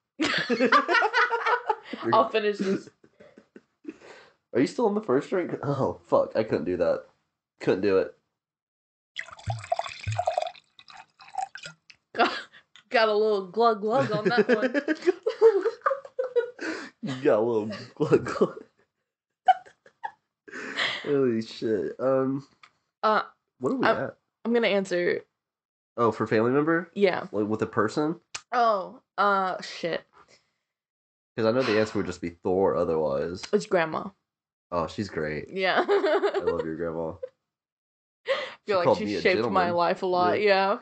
I'll finish this. Are you still on the first drink? Oh fuck! I couldn't do that. Couldn't do it. Got a little glug glug on that one. <laughs> you got a little glug glug. Holy shit. Um. Uh, What are we I'm- at? I'm gonna answer. Oh, for family member, Yeah. like with a person, Oh. Uh. Shit. because I know the answer would just be Thor. Otherwise, It's grandma. oh, she's great. Yeah. <laughs> I love your grandma. I feel like she shaped my life a lot. Yeah.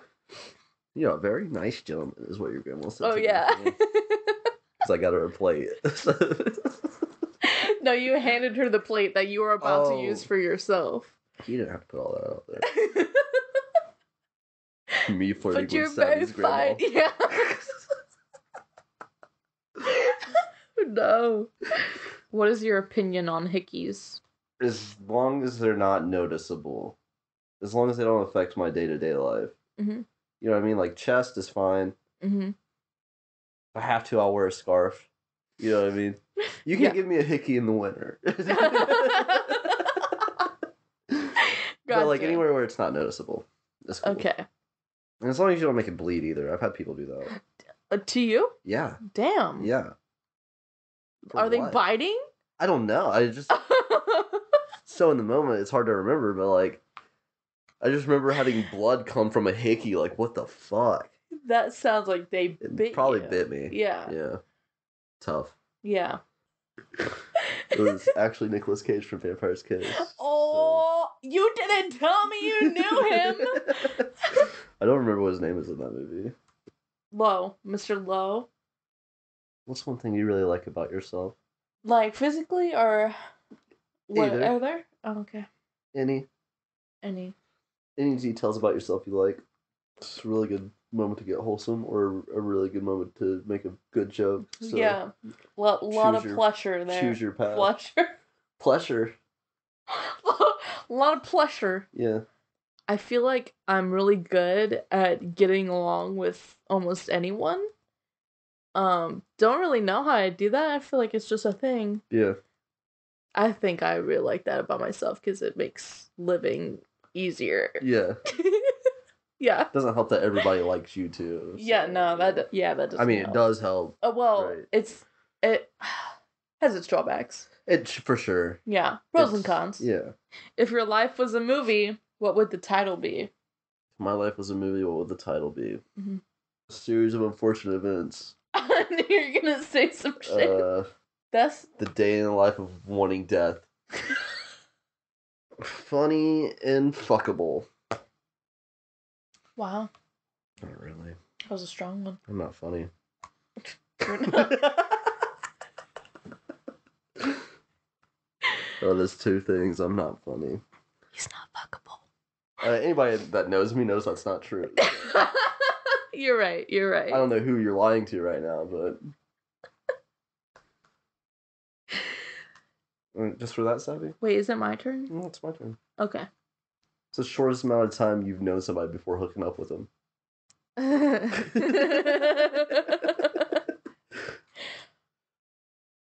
You know, a very nice gentleman is what your grandma said. Oh yeah. Because <laughs> I got her a plate. no, you handed her the plate that you were about to use Oh. for yourself. you didn't have to put all that out there. <laughs> Me flirting but you're with very grandma. fine. <laughs> Yeah. no. What is your opinion on hickeys? As long as they're not noticeable, as long as they don't affect my day to day life. Mhm. You know what I mean? Like chest is fine. Mm-hmm. If I have to, I'll wear a scarf. You know what I mean? You can Yeah. give me a hickey in the winter. Gotcha. <laughs> <laughs> But like anywhere where it's not noticeable. It's cool. Okay. And as long as you don't make it bleed either. I've had people do that. Uh, to you? Yeah. Damn. Yeah. For Are they biting? I don't know. I just <laughs> so in the moment it's hard to remember, but like I just remember having blood come from a hickey, like what the fuck? that sounds like they It bit probably you. bit me. Yeah. Yeah. Tough. Yeah. It was <laughs> actually Nicolas Cage from Vampire's Kiss. Oh, you didn't tell me you knew him. <laughs> I don't remember what his name is in that movie. Loew, Mr. Loew. What's one thing you really like about yourself? Like physically or what Either. are there? Oh, okay. Any Any. Any details about yourself you like? It's a really good moment to get wholesome, or a really good moment to make a good joke. So yeah. Lo- lot of your- pleasure there. choose your path. Pleasure. Pleasure. a <laughs> lot of pleasure. Yeah. I feel like I'm really good at getting along with almost anyone. Um, don't really know how I do that. I feel like it's just a thing. Yeah. I think I really like that about myself because it makes living easier. Yeah. <laughs> yeah. Doesn't help that everybody likes you too. <laughs> Yeah, no, that yeah, that does. I mean, it does help. Uh, well, right. it's it <sighs> has its drawbacks. It for sure. Yeah, pros and cons. Yeah. If your life was a movie, what would the title be? If my life was a movie, what would the title be? Mhm. A series of unfortunate events. <laughs> You're gonna say some shit. Uh, That's the day in the life of wanting death. Funny and fuckable. wow. Not really. That was a strong one. I'm not funny. <laughs> Oh, there's two things. I'm not funny. He's not fuckable. Uh, anybody that knows me knows that's not true. <laughs> you're right. You're right. I don't know who you're lying to right now, but just for that, Savvy? Wait, is it my turn? Mm, it's my turn. Okay. It's the shortest amount of time you've known somebody before hooking up with them. <laughs>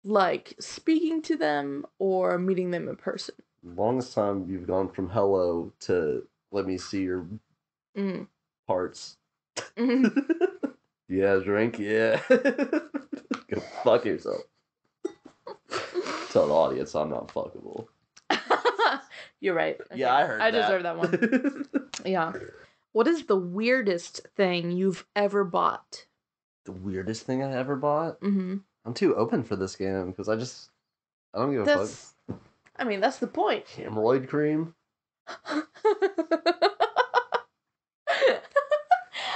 like speaking to them or meeting them in person. Longest time you've gone from hello to let me see your Mm. parts. Mm. <laughs> yeah, drink, yeah. <laughs> Go fuck yourself. The audience I'm not fuckable. <laughs> You're right. Yeah, I heard I that. deserve that one. <laughs> Yeah. What is the weirdest thing you've ever bought? the weirdest thing I ever bought? Mm-hmm. I'm too open for this game because I just I don't give a fuck. I mean, that's the point. Hemorrhoid cream? <laughs>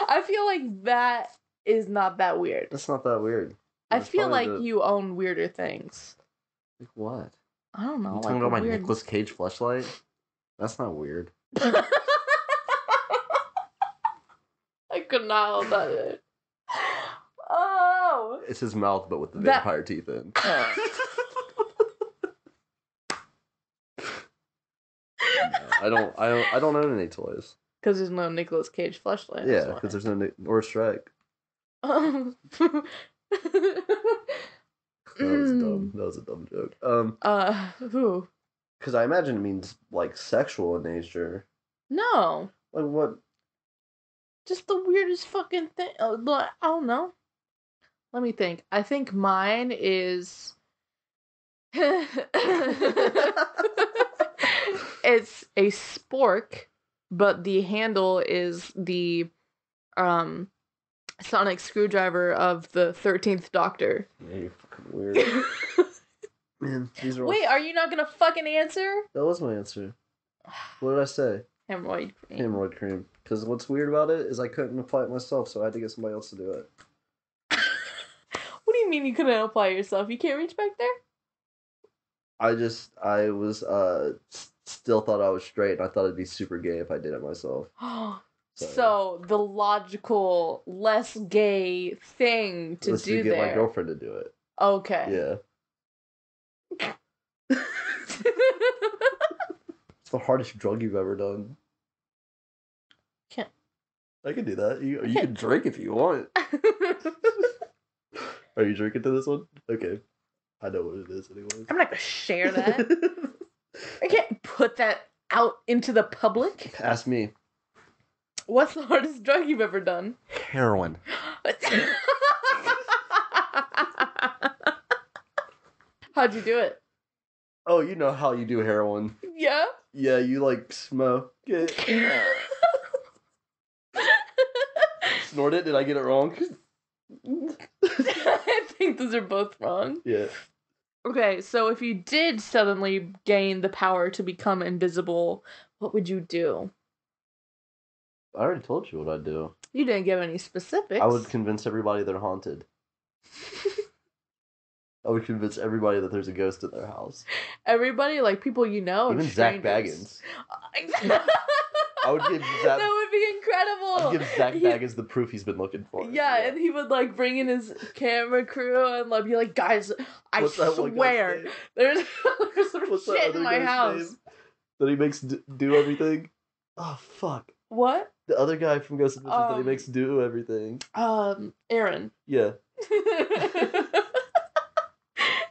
I feel like that is not that weird. That's not that weird. I feel like the- you own weirder things. Like what? I don't know. You like talking about my weird... Nicolas Cage flashlight? That's not weird. <laughs> I could not hold that in. Oh. It's his mouth, but with the That- vampire teeth in. <laughs> I don't. I don't. I don't own any toys. Because there's no Nicolas Cage flashlight. Yeah, because there's no Nic- or Shrek. <laughs> Um, That was Mm. dumb. That was a dumb joke. Um, uh, who? because I imagine it means like sexual in nature. No, Like what? just the weirdest fucking thing. Oh, I don't know. Let me think. I think mine is. <laughs> it's a spork, but the handle is the um sonic screwdriver of the thirteenth Doctor. Yeah, you're fucking weird. <laughs> Man, these are all. Wait, are you not gonna fucking answer? That was my answer. What did I say? Hemorrhoid. cream. Hemorrhoid cream. Because what's weird about it is I couldn't apply it myself, so I had to get somebody else to do it. <laughs> What do you mean you couldn't apply yourself? You can't reach back there? I just I was uh s- still thought I was straight, and I thought it'd be super gay if I did it myself. <gasps> <gasps> <gasps> there? So, the logical, less gay thing to let's do get my girlfriend to do it. Okay. Yeah, it's the hardest drug you've ever done. Can't. I can do that. You you can <laughs> drink if you want. <laughs> Are you drinking to this one? Okay. I know what it is anyways. I'm not gonna share that. <laughs> I can't put that out into the public. Ask me. What's the <laughs> hardest drug you've ever done? Heroin. <laughs> How'd you do it? Oh, you know how you do heroin. Yeah. Yeah, you like smoke it. <laughs> Snort it? Did I get it wrong? I think those are both wrong. yeah. Okay, so if you did suddenly gain the power to become invisible, what would you do? I already told you what I'd do. You didn't give any specifics. I would convince everybody they're haunted. <laughs> I would convince everybody that there's a ghost in their house. Everybody, like people you know, Even Zak. Bagans. <laughs> I would give Zak. that would be incredible. I'd give Zak He- the proof he's been looking for. Yeah, and he would like bring in his camera crew and like be like, guys, I What's that one guy's swear there's, there's some What's shit in my house. name That he makes d- do everything. Oh fuck! What? The other guy from Ghost Adventures that he Um, makes do everything. Um, Aaron. Yeah, <laughs>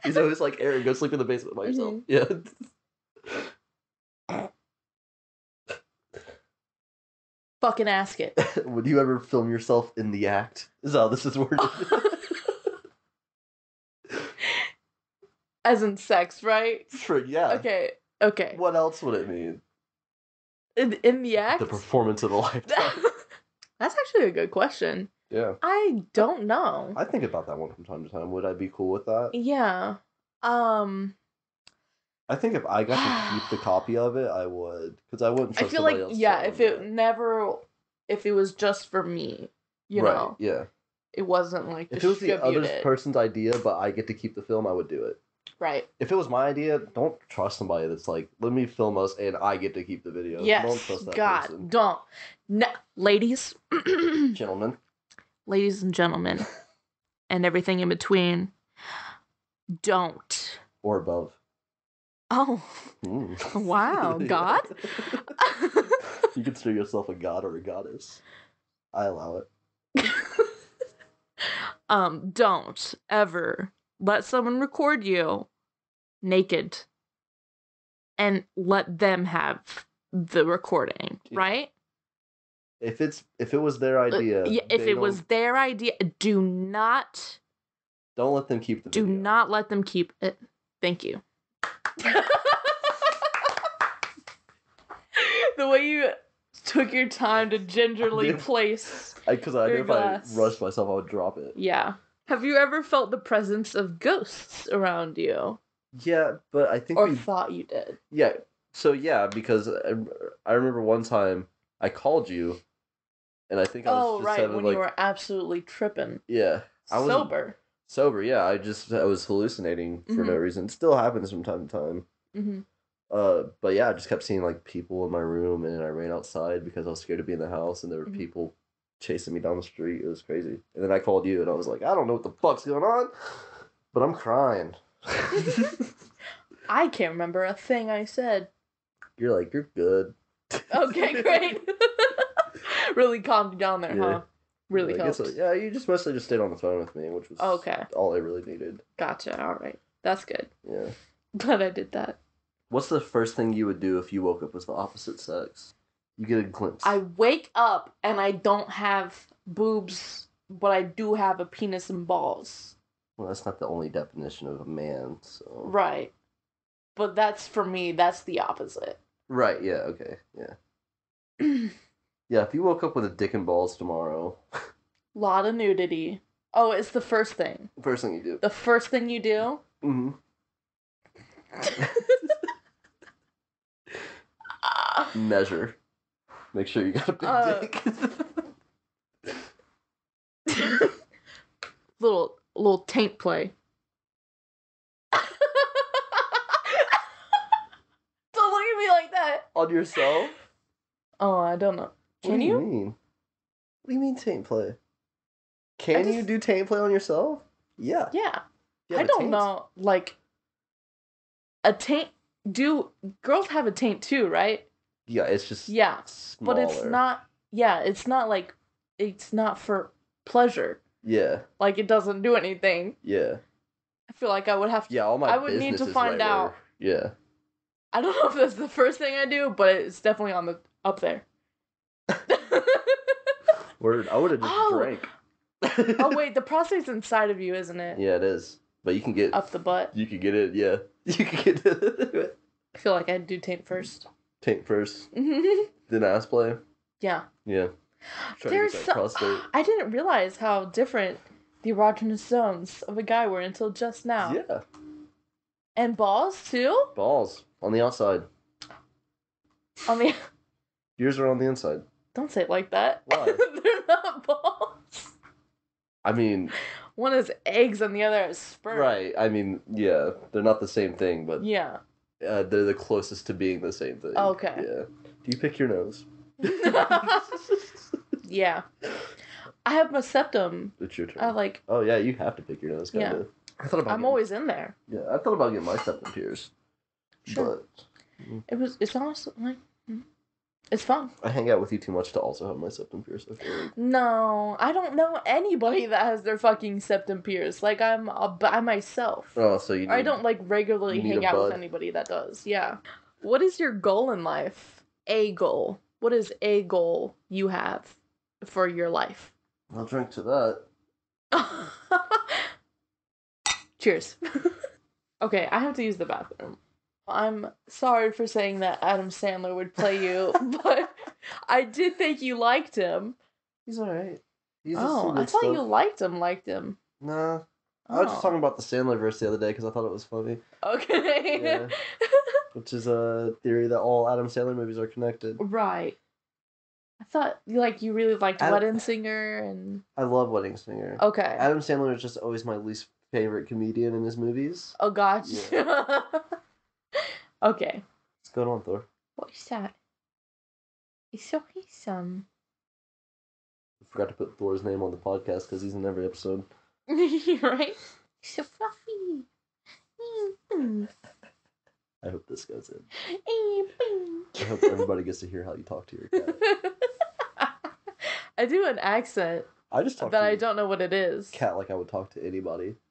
he's always like, "Aaron, go sleep in the basement by yourself." Mhm. Yeah. Fucking ask it. <laughs> Would you ever film yourself in the act? Is how this is worded. <laughs> As in sex, right? sure. Yeah. Okay. Okay. What else would it mean? In, in the act? The performance of a <laughs> lifetime. <laughs> That's actually a good question. yeah. I don't know. I think about that one from time to time. Would I be cool with that? Yeah. Um I think if I got to <sighs> keep the copy of it, I would, because I wouldn't. I feel like yeah, if it never if it was just for me, you right, know, yeah. it wasn't like If it was the other person's idea, but I get to keep the film, I would do it. Right. If it was my idea, don't trust somebody that's like, let me film us and I get to keep the video. don't Yes. trust that God, person. don't. No, ladies, <clears throat> Gentlemen, ladies and gentlemen, <laughs> and everything in between, don't. or above. Oh, Mm. Wow, <laughs> God? <laughs> you consider yourself a god or a goddess. I allow it. um, don't ever let someone record you naked and let them have the recording, Yeah. right? If it's if it was their Uh, idea, yeah, if it was their idea, do not don't let them keep the do video. not let them keep it. Thank you. <laughs> the way you took your time to gingerly did. <laughs> place. because I, knew your if. I rushed myself, I would drop it. Yeah. Have you ever felt the presence of ghosts around you? Yeah, but I think Or we thought you did? Yeah. So yeah, because I, I remember one time I called you, and I think I was Oh, right, having when like you were absolutely tripping. yeah I wasn't- Sober. sober. Yeah, I just I was hallucinating for no Mhm. reason. It still happens from time to time. hmm Uh, but yeah, I just kept seeing like people in my room, and I ran outside because I was scared to be in the house, and there were Mhm. people chasing me down the street. It was crazy. And then I called you, and I was like, I don't know what the fuck's going on, but I'm crying. <laughs> I can't remember a thing I said. You're like, you're good. Okay, great. <laughs> really calmed you down there, Yeah. huh? Really Like, it's helped. like- yeah, you just mostly just stayed on the phone with me, which was Okay. all I really needed. Gotcha. All right. That's good. Yeah. <laughs> Glad I did that. What's the first thing you would do if you woke up with the opposite sex? You get a glimpse. I wake up and I don't have boobs, but I do have a penis and balls. Well, that's not the only definition of a man. So. Right. But that's for me, that's the opposite. Right. Yeah. Okay. Yeah. <clears throat> Yeah. If you woke up with a dick and balls tomorrow, <laughs> lot of nudity. Oh, it's the first thing. first thing you do. The first thing you do. hmm <laughs> Measure. Make sure you got a big Uh, dick. <laughs> little little taint play. <laughs> Don't look at me like that. On yourself. Oh, I don't know. What Can do you? mean? What do you mean taint play? Can you do taint play on yourself? Yeah. Yeah. Yeah, I don't taints- know. Like a taint. Do girls have a taint too? Right? Yeah, it's just Yeah, smaller. but it's not. Yeah, it's not like it's not for pleasure. Yeah, Like it doesn't do anything. yeah, I feel like I would have to. yeah. All my I would need to find right out. Where, yeah. I don't know if that's the first thing I do, but it's definitely on the up there. <laughs> Word. I would have just Oh. drank. oh <laughs> wait, the prostate's inside of you, isn't it? Yeah, it is. But you can get Up the butt. you can get it. Yeah, <laughs> you can get it. I feel like I'd do taint first. Taint first, mm-hmm. then ass play. yeah. Yeah. <gasps> There's so- <gasps> I didn't realize how different the erogenous zones of a guy were until just now. Yeah. And balls too? Balls on the outside. <gasps> On the <laughs> Yours are on the inside. don't say it like that. Why? <laughs> They're not balls. I mean, <laughs> One is eggs and the other is sperm. right. I mean, yeah, they're not the same thing, but Yeah. uh, they're the closest to being the same thing. Okay. Yeah. Do you pick your nose? Yeah. I have my septum. It's your turn. I like oh yeah, you have to pick your nose. Kind Yeah. of. I thought about. I'm getting- always in there. Yeah, I thought about getting my septum pierced. Sure. It was it's honestly like mm, it's fun. I hang out with you too much to also have my septum pierced. I like. No, I don't know anybody that has their fucking septum pierced. Like I'm uh, by myself. Oh, so you. Need, I don't like regularly hang a out with anybody that does. Yeah. What is your goal in life? A goal. What is a goal you have for your life? I'll drink to that. <laughs> Cheers. <laughs> okay, I have to use the bathroom. I'm sorry for saying that Adam Sandler would play you, <laughs> but I did think you liked him. He's alright. Oh, I thought stuff. you liked him, liked him. Nah. I was just Oh. talking about the Sandler verse the other day because I thought it was funny. Okay. Yeah. Which is a theory that all Adam Sandler movies are connected. right. I thought you like you really liked Adam- Wedding Singer and I love Wedding Singer. okay. Adam Sandler is just always my least favorite comedian in his movies. oh gosh. <laughs> okay. What's going on, Thor? What is that? It's so handsome. I forgot to put Thor's name on the podcast because he's in every episode. <laughs> right? He's so fluffy. <laughs> I hope this goes in. mm, I hope everybody gets to hear how you talk to your cat. <laughs> I do an accent I just talk that I don't know what it is. cat like I would talk to anybody. <laughs>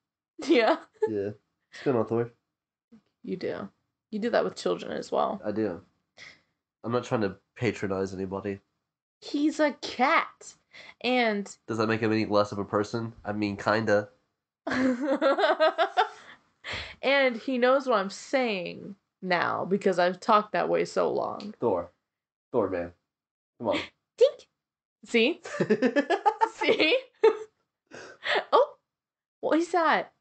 Yeah. Yeah. It's on, Thor? You do. You do that with children as well. I do. I'm not trying to patronize anybody. He's a cat. And Does that make him any less of a person? I mean, kinda. <laughs> and he knows what I'm saying now because I've talked that way so long. Thor. Thor, man. Come on. <laughs> Dink. See? <laughs> See? <laughs> oh, what is that?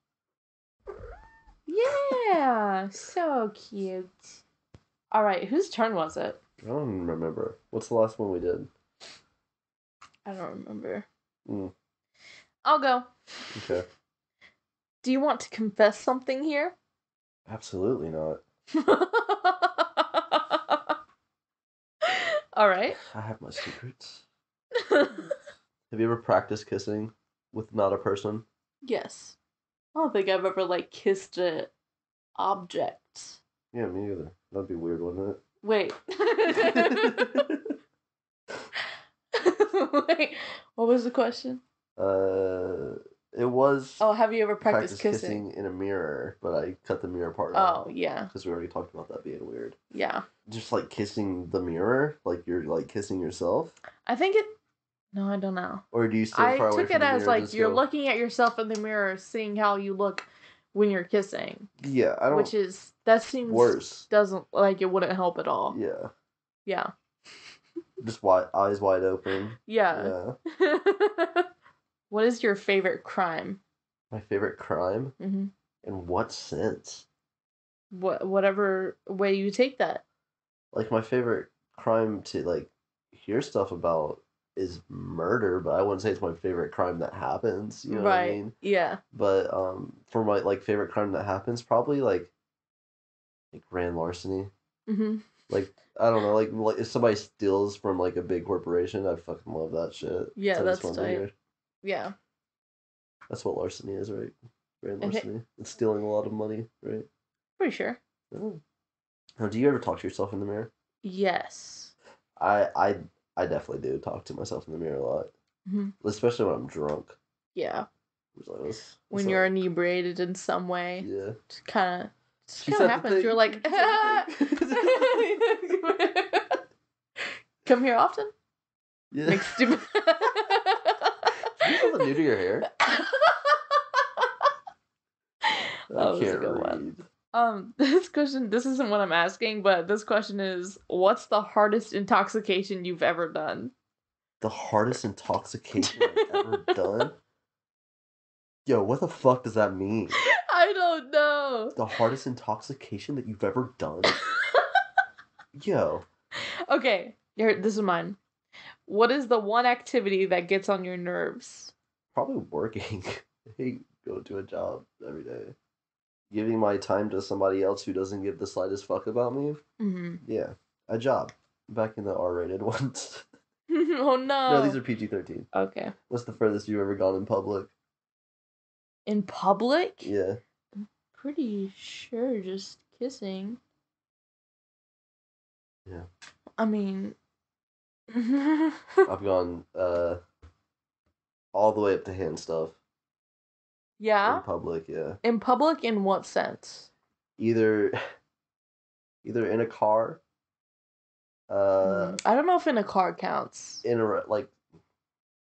Yeah, so cute. All right, whose turn was it? I don't remember. What's the last one we did? I don't remember. Mm. I'll go. Okay. Do you want to confess something here? Absolutely not. <laughs> All right. <sighs> I have my secrets. Have you ever practiced kissing with not a person? yes. I don't think I've ever like kissed a object. Yeah, me either. That'd be weird, wouldn't it? Wait. <laughs> <laughs> Wait. What was the question? uh, it was Oh, have you ever practice practiced kissing? kissing in a mirror, but I cut the mirror part Oh, out yeah. because we already talked about that being weird. Yeah. Just like kissing the mirror, like you're like kissing yourself, I think it No, I don't know. or do you stand I far away took it as like you're go- looking at yourself in the mirror, seeing how you look when you're kissing, Yeah, I don't. which is that seems worse. doesn't like it wouldn't help at all. Yeah, Yeah. just wide eyes wide open. Yeah. Yeah. <laughs> what is your favorite crime? My favorite crime. hmm In what sense? What whatever way you take that. Like my favorite crime to like hear stuff about is murder, but I wouldn't say it's my favorite crime that happens. You know right. what I mean? Yeah. But um, for my like favorite crime that happens, probably like like grand larceny. hmm Like I don't know, like like if somebody steals from like a big corporation, I fucking love that shit. Yeah, So that's tight. Yeah. That's what larceny is, right? Grand larceny. It's stealing a lot of money, right? Pretty sure. Oh. Now, do you ever talk to yourself in the mirror? Yes. I I I definitely do talk to myself in the mirror a lot. Mhm. especially when I'm drunk. Yeah. It's like, When you're inebriated in some way. yeah. Just kind of. Just kind of happens. You're like, She said the thing. <laughs> <laughs> come here often. yeah. Make stupid. <laughs> Something new to your hair? <laughs> That was a good one. Um, <laughs> this question, this isn't what I'm asking, but this question is, what's the hardest intoxication you've ever done? The hardest intoxication I've ever <laughs> done. Yo, what the fuck does that mean? I don't know. The hardest intoxication that you've ever done? Yo, Okay, here, this is mine. What is the one activity that gets on your nerves? probably working. <laughs> Going to a job every day. Giving my time to somebody else who doesn't give the slightest fuck about me. hmm Yeah, a job. Back in the R-rated <laughs> ones. <laughs> oh no. no, these are PG-13. okay. What's the furthest you've ever gone in public? In public? Yeah. Pretty sure just kissing. Yeah. I mean. I've gone uh all the way up to hand stuff yeah. in public, yeah. In public, in what sense? Either either in a car, uh Mm, I don't know if in a car counts. in a like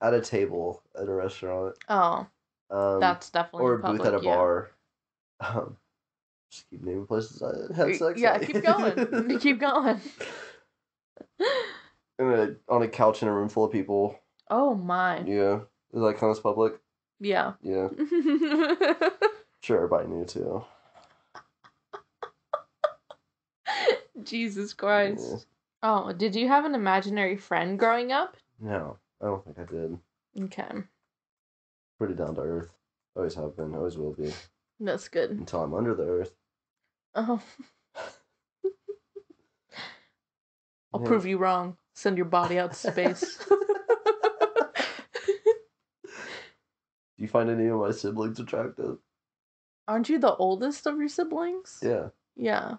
at a table at a restaurant. Oh, Um that's definitely or a public, booth at a yeah. bar. Um just keep naming places I had sex. Yeah, at. keep going. <laughs> keep going. <laughs> in a, on a couch in a room full of people. Oh my. Yeah. Is that kind of public? Yeah. Yeah. <laughs> Sure, everybody knew too. Jesus Christ. Yeah. Oh, did you have an imaginary friend growing up? No, I don't think I did. Okay. Pretty down to earth. Always have been, always will be. That's good. Until I'm under the earth. Oh, <laughs> I'll Yeah. prove you wrong. Send your body out to space. <laughs> Do you find any of my siblings attractive? Aren't you the oldest of your siblings? Yeah. Yeah.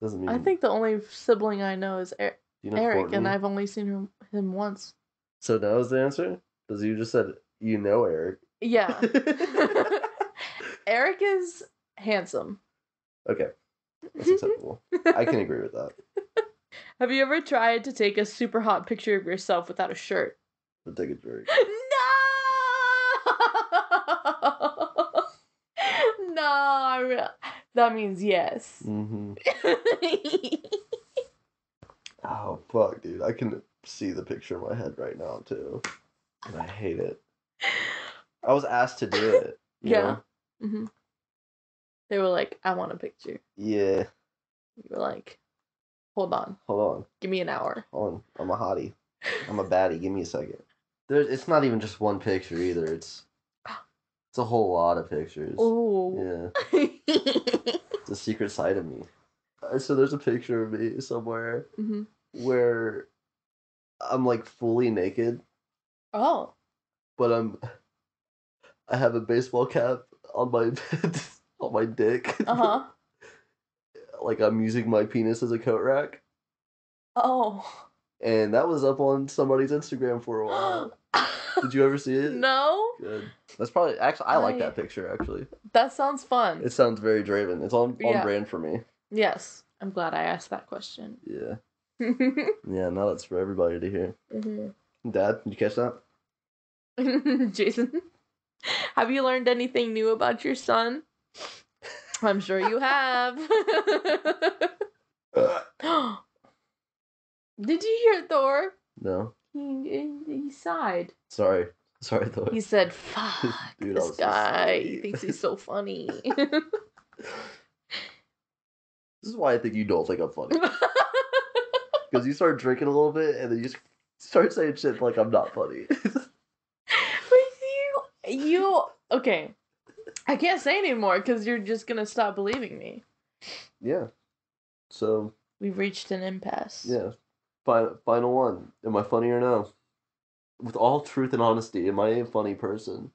Doesn't mean I think the only sibling I know is er- you know Eric, and I've only seen him, him once. So that was the answer? Because you just said you know Eric. Yeah. <laughs> <laughs> Eric is handsome. okay. That's acceptable. I can agree with that. Have you ever tried to take a super hot picture of yourself without a shirt? But take a drink. No! <laughs> no, I that means yes. Mm-hmm. <laughs> Oh fuck, dude! I can see the picture in my head right now too, and I hate it. I was asked to do it. Yeah. know? hmm They were like, I want a picture. Yeah. You were like, hold on, Hold on. give me an hour. Hold on. I'm a hottie. I'm a baddie. Give me a second. There, it's not even just one picture either. It's it's a whole lot of pictures. Oh. Yeah. <laughs> It's a secret side of me. Uh, So there's a picture of me somewhere hmm where I'm like fully naked, Oh. but I'm I have a baseball cap on my <laughs> on my dick. Uh huh. Like I'm using my penis as a coat rack. Oh. And that was up on somebody's Instagram for a while. <gasps> Did you ever see it? No. Good. That's probably actually I like I- that picture actually. That sounds fun. It sounds very Draven. It's on on Yeah. brand for me. yes. I'm glad I asked that question. Yeah. <laughs> Yeah, now that's for everybody to hear. Mm-hmm. Dad, did you catch that? <laughs> Jason, have you learned anything new about your son? <laughs> I'm sure you have. <laughs> Did you hear Thor? no. He, he sighed. Sorry. Sorry Thor. He said, <laughs> "Fuck Dude, this was so guy. He thinks he's so funny." This is why I think you don't think I'm funny. Because you start drinking a little bit and then you just start saying shit like I'm not funny. But you, you, okay. I can't say anymore because you're just gonna stop believing me. yeah. So, We've reached an impasse. yeah. Final, final one. Am I funny or no? With all truth and honesty, am I a funny person?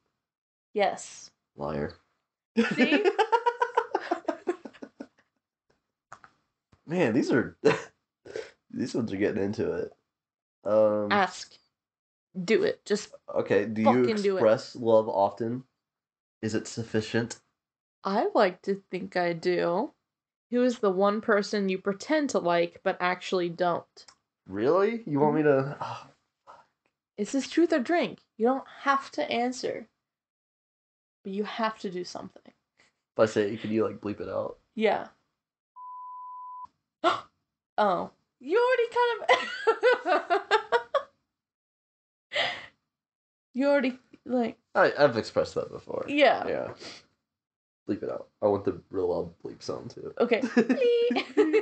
Yes. Liar. See? <laughs> Man, these are <laughs> these ones are getting into it. Um, Ask. Do it. Just Okay, do you Fucking do it. express love often? Is it sufficient? I like to think I do. Who is the one person you pretend to like but actually don't? Really? You want me to? ah, Is this truth or drink? You don't have to answer. But you have to do something. if I say it, can you like bleep it out? Yeah. <gasps> oh. You already kind of <laughs> You already like I, I've expressed that before. yeah. Yeah. Bleep it out. I want the real loud bleep sound too. Okay. <laughs>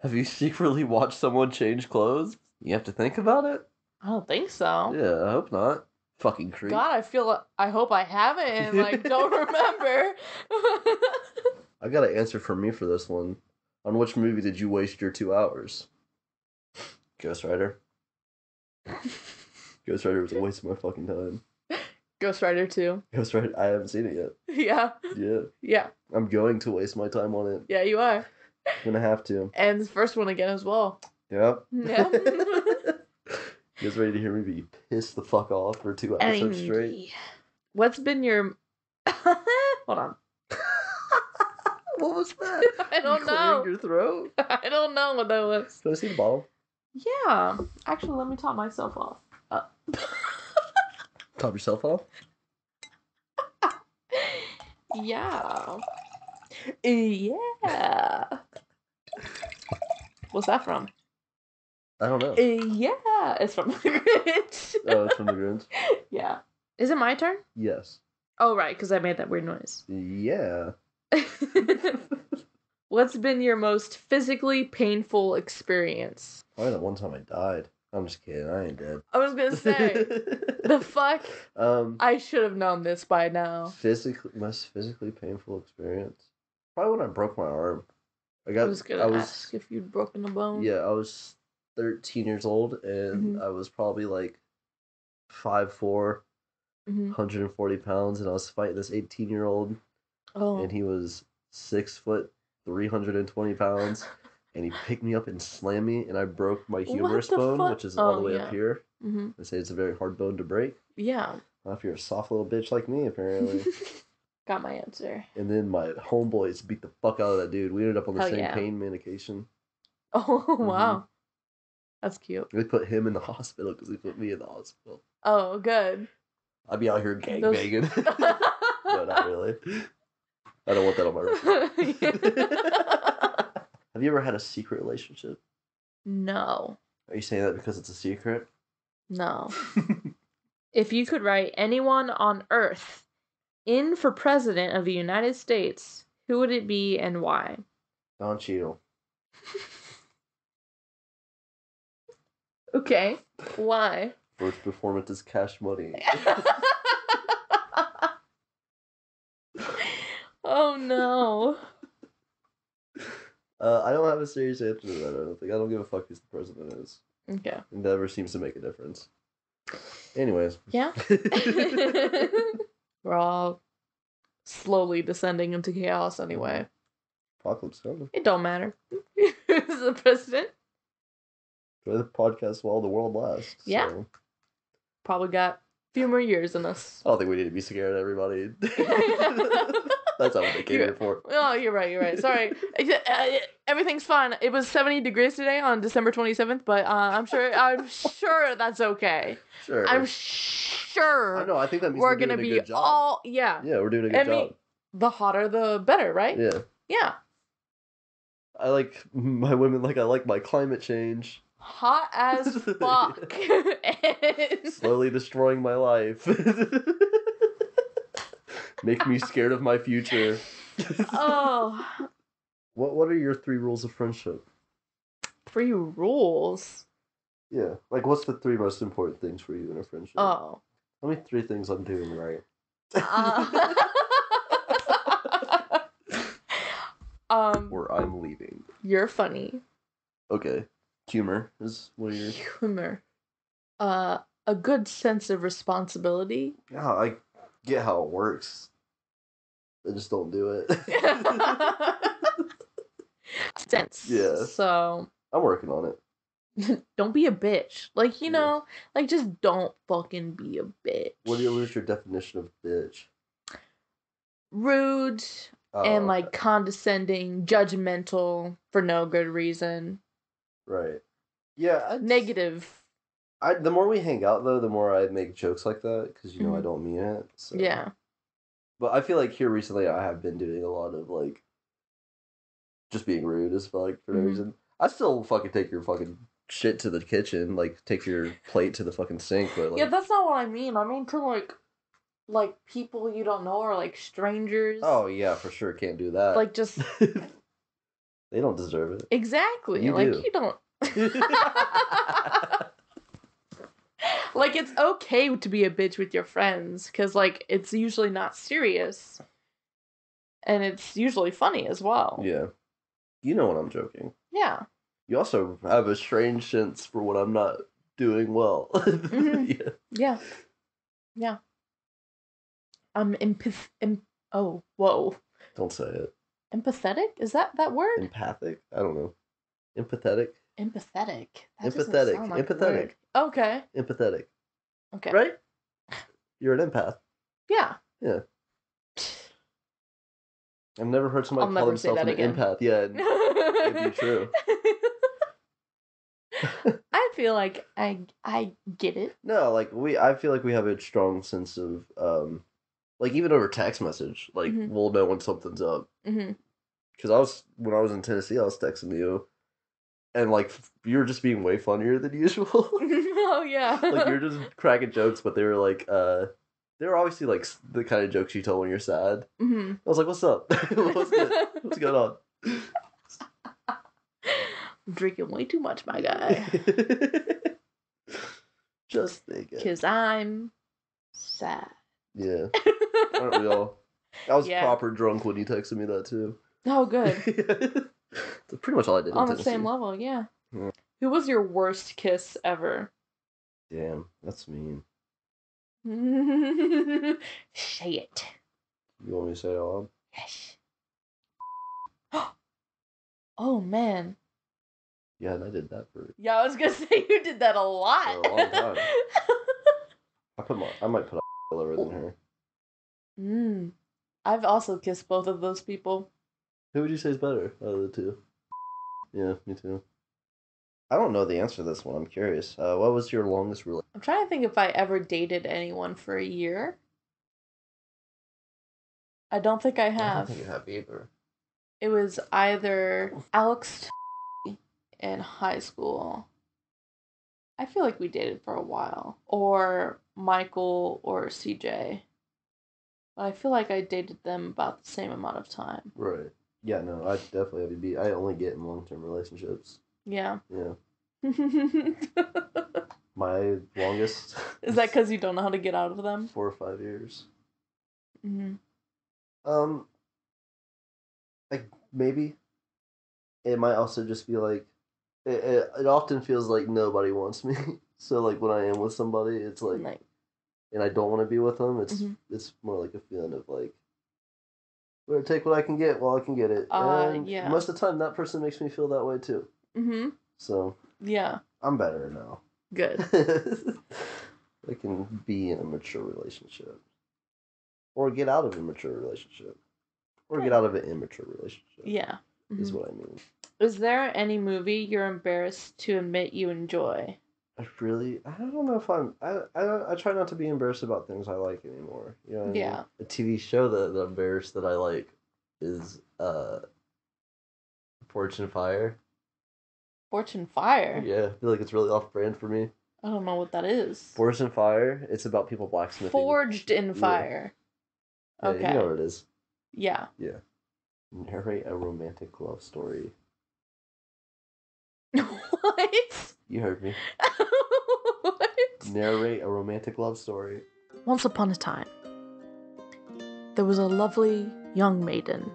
Have you <laughs> secretly watched someone change clothes? You have to think about it? I don't think so. Yeah, I hope not. Fucking creep. God, I feel I hope I haven't and like don't <laughs> remember. I got an answer for me for this one. On which movie did you waste your two hours? Ghost Rider. Ghost Rider was a waste of my fucking time. Ghost Rider 2. Ghost Rider, I haven't seen it yet. <laughs> Yeah. Yeah, Yeah. I'm going to waste my time on it. Yeah, you are. I'm gonna have to. And the first one again as well. Yep. Yeah. <laughs> <laughs> you guys ready to hear me be pissed the fuck off for two episodes straight? Angry. What's been your Hold on. what was that? I don't You know. your throat? I don't know what that was. Can I see the bottle? Yeah. Actually, let me top myself off. Uh, Top yourself off. yeah. Yeah. What's that from? I don't know. Yeah, it's from the Grinch. Oh, it's from the Grinch. <laughs> yeah. Is it my turn? Yes. Oh, right, because I made that weird noise. Yeah. <laughs> What's been your most physically painful experience? Probably that one time I died. I'm just kidding. I ain't dead. I was gonna say, <laughs> the fuck? um, I should have known this by now. physically most physically painful experience. Probably when I broke my arm. I I got. was gonna I was. ask if you'd broken a bone. Yeah, I was 13 years old, and Mhm. I was probably like five four, Mhm. 140 pounds, and I was fighting this 18 year old, Oh. and he was six foot, 320 pounds. <laughs> And he picked me up and slammed me, and I broke my humerus bone, fuck? which is all the Oh, way yeah. up here. hmm They say it's a very hard bone to break. Yeah. If you're a soft little bitch like me, apparently. <laughs> Got my answer. and then my homeboys beat the fuck out of that dude. We ended up on the same yeah. pain medication. <laughs> Oh Mm-hmm. wow, that's cute. They put him in the hospital because he put me in the hospital. Oh, good. I'd be out here gang Those- banging. <laughs> no, not really. I don't want that on my record. Have you ever had a secret relationship? no, Are you saying that because it's a secret? no. <laughs> If you could write anyone on Earth in for president of the United States, who would it be and why? Don Cheadle. <laughs> Okay, why? First performance is cash money. <laughs> oh no. Uh, I don't have a serious answer to that. I don't think. I don't give a fuck who the president is. Okay. It never seems to make a difference. Anyways. Yeah. <laughs> <laughs> We're all slowly descending into chaos anyway. Apocalypse coming. It don't matter. <laughs> Who's the president? Enjoy the podcast while the world lasts. Yeah. so. Probably got a few more years in us. I don't think we need to be scared everybody. That's not what they came You're- here for. <laughs> Oh, you're right. You're right. Sorry. <laughs> Uh, Everything's fine. It was 70 degrees today on December 27th, but uh, I'm sure. I'm <laughs> sure that's okay. Sure. I'm sure I know. I think that means we're we're, gonna be all yeah. Yeah, we're doing a good I mean, job. The hotter, the better, right? Yeah. Yeah. I like my women like I like my climate change. Hot as fuck. Slowly destroying my life. Make me scared of my future. <laughs> oh, What what are your three rules of friendship? three rules. Yeah. Like what's the three most important things for you in a friendship? Oh. Tell me three things I'm doing right. Uh, <laughs> um, or I'm leaving. you're funny. Okay. Humor is one of your Humor. Uh, a good sense of responsibility. Yeah, I get how it works. I just don't do it. <laughs> sense. Yeah. So I'm working on it. <laughs> don't be a bitch. Like, you Yeah. know, like just don't fucking be a bitch. What do you lose your definition of bitch? Rude Oh, and okay. like condescending, judgmental for no good reason. right. Yeah, I Negative. I the more we hang out though, the more I make jokes like that because you know I Mhm. don't mean it. So. Yeah. But I feel like here recently I have been doing a lot of like just being rude as fuck for no Mhm. reason. I still fucking take your fucking shit to the kitchen, like take your plate to the fucking sink, but like yeah, that's not what I mean. I mean to like like people you don't know or like strangers. oh yeah, for sure can't do that. Like just <laughs> they don't deserve it. exactly. You like do. you don't <laughs> <laughs> like it's okay to be a bitch with your friends cuz like it's usually not serious. And it's usually funny as well. yeah, you know when I'm joking. Yeah. You also have a strange sense for when I'm not doing well. <laughs> Mhm. yeah. Yeah. Yeah. I'm empath em- oh, whoa. Don't say it. Empathetic? Is that that word? Empathic? I don't know. Empathetic? Empathetic. That Empathetic, like empathetic. Okay. Empathetic. Okay. Right? You're an empath. Yeah. Yeah. I've never heard somebody I'll call themselves an again. empath. Yeah. <laughs> It'd be true. <laughs> <laughs> I feel like I I get it. no, like we I feel like we have a strong sense of um like even over text message, like Mhm. we'll know when something's up. hmm Cuz I was when I was in Tennessee, I was texting you and like you're just being way funnier than usual. <laughs> <laughs> oh yeah. like you're <laughs> just cracking jokes, but they were like uh they were obviously like the kind of jokes you tell when you're sad. hmm I was like, "What's up? What's good? What's going on?" I'm drinking way too much, my guy. Just thinking. Cause I'm sad. Yeah, aren't we all? I was Yeah. proper drunk when you texted me that too. Oh, good. That's pretty much all I did. On the Tennessee. same level, yeah. Yeah. Who was your worst kiss ever? Damn, that's mean. <laughs> Say it. You want me to say it all? Yes. <gasps> oh man. Yeah, and I did that for. Yeah, I was gonna <laughs> say you did that a lot. For a long time. <laughs> I put my. I might put a lower than her. mm. I've also kissed both of those people. Who would you say is better out of the two? Yeah, me too. I don't know the answer to this one. I'm curious. Uh, what was your longest relationship? I'm trying to think if I ever dated anyone for a year. I don't think I I don't have. think you have either. It was either Alex in high school. I feel like we dated for a while. Or Michael or CJ. But I feel like I dated them about the same amount of time. Right. Yeah, no, I definitely have you beat. I only get in long term relationships. Yeah. Yeah. <laughs> My longest. Is that because you don't know how to get out of them? four or five years? hmm Um, like maybe. It might also just be like, it, it, it often feels like nobody wants me. <laughs> so like when I am with somebody, it's like, and I don't want to be with them. It's Mhm. it's more like a feeling of like, better take what I can get while I can get it. Uh, and yeah. Most of the time, that person makes me feel that way too. hmm So Yeah. I'm better now. Good. <laughs> I can be in a mature relationship, or get out of a mature relationship, or get out of an immature relationship. Yeah. is Mhm. what I mean. Is there any movie you're embarrassed to admit you enjoy? I really, I don't know if I'm. I I, I try not to be embarrassed about things I like anymore. You know. What I mean? Yeah. A TV show that, that I'm embarrassed that I like is uh. Fortune Fire. Fortune Fire? Yeah, I feel like it's really off brand for me. I don't know what that is. Fortune Fire. It's about people blacksmithing. Forged in fire. Yeah, okay. You know what it is. Yeah. Yeah. Narrate a romantic love story. <laughs> what? You heard me. <laughs> what? Narrate a romantic love story. Once upon a time, there was a lovely young maiden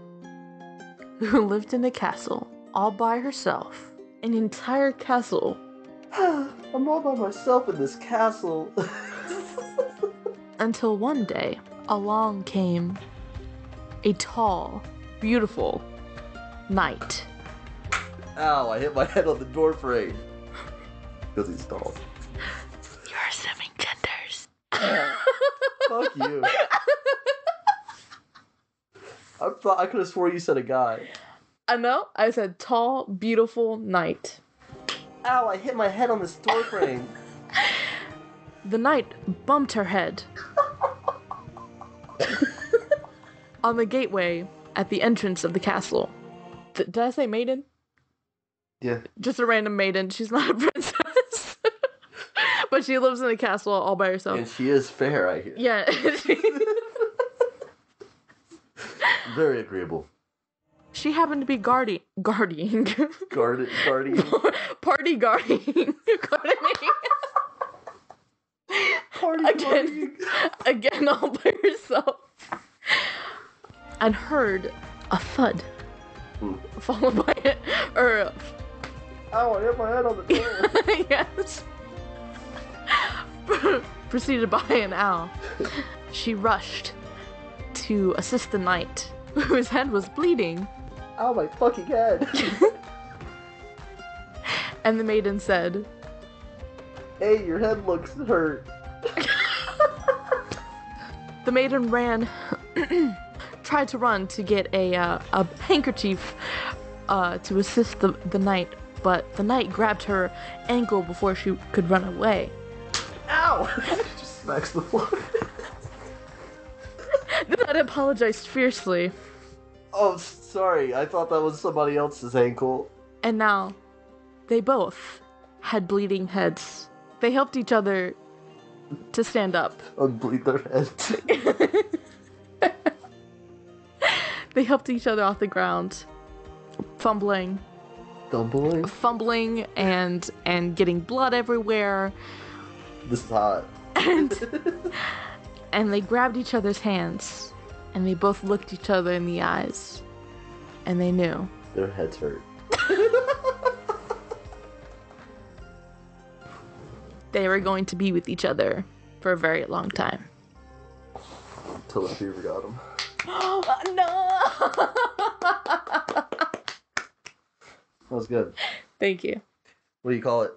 who <laughs> lived in a castle all by herself. An entire castle <sighs> I'm all by myself in this castle. <laughs> until one day along came a tall, beautiful knight. Ow, I hit my head on the door frame. Because he's tall. You're assuming genders. <laughs> Fuck you. I thought I could have swore you said a guy. I know. I said tall, beautiful knight. Ow! I hit my head on this door frame. <laughs> The knight bumped her head <laughs> on the gateway at the entrance of the castle. Th- did I say maiden? yeah. Just a random maiden. She's not a princess. <laughs> but she lives in a castle all by herself. And she is fair, I hear. Yeah. <laughs> Very agreeable. she happened to be guardian guardian Guard guardian. <laughs> party guarding gardening Party Again. again all by herself and heard a thud Hmm. followed by it or Ow! I hit my head on the door. yes <laughs> preceded by an owl she rushed to assist the knight <laughs> whose head was bleeding Ow! My fucking head. <laughs> and the maiden said hey, your head looks hurt. The maiden ran, <clears throat> tried to run to get a uh, a handkerchief uh, to assist the, the knight, but the knight grabbed her ankle before she could run away. Ow! <laughs> Just smacks the floor. <laughs> Knight apologized fiercely, oh, sorry. I thought that was somebody else's ankle. and now they both had bleeding heads. They helped each other to stand up. Unbleed their heads. <laughs> They helped each other off the ground, fumbling, Fumbling? fumbling, and and getting blood everywhere. This is hot. and <laughs> and they grabbed each other's hands and they both looked each other in the eyes and they knew Their heads hurt. <laughs> they were going to be with each other for a very long time. Till the fever got them. Oh <gasps> uh, no! <laughs> That was good. Thank you. What do you call it?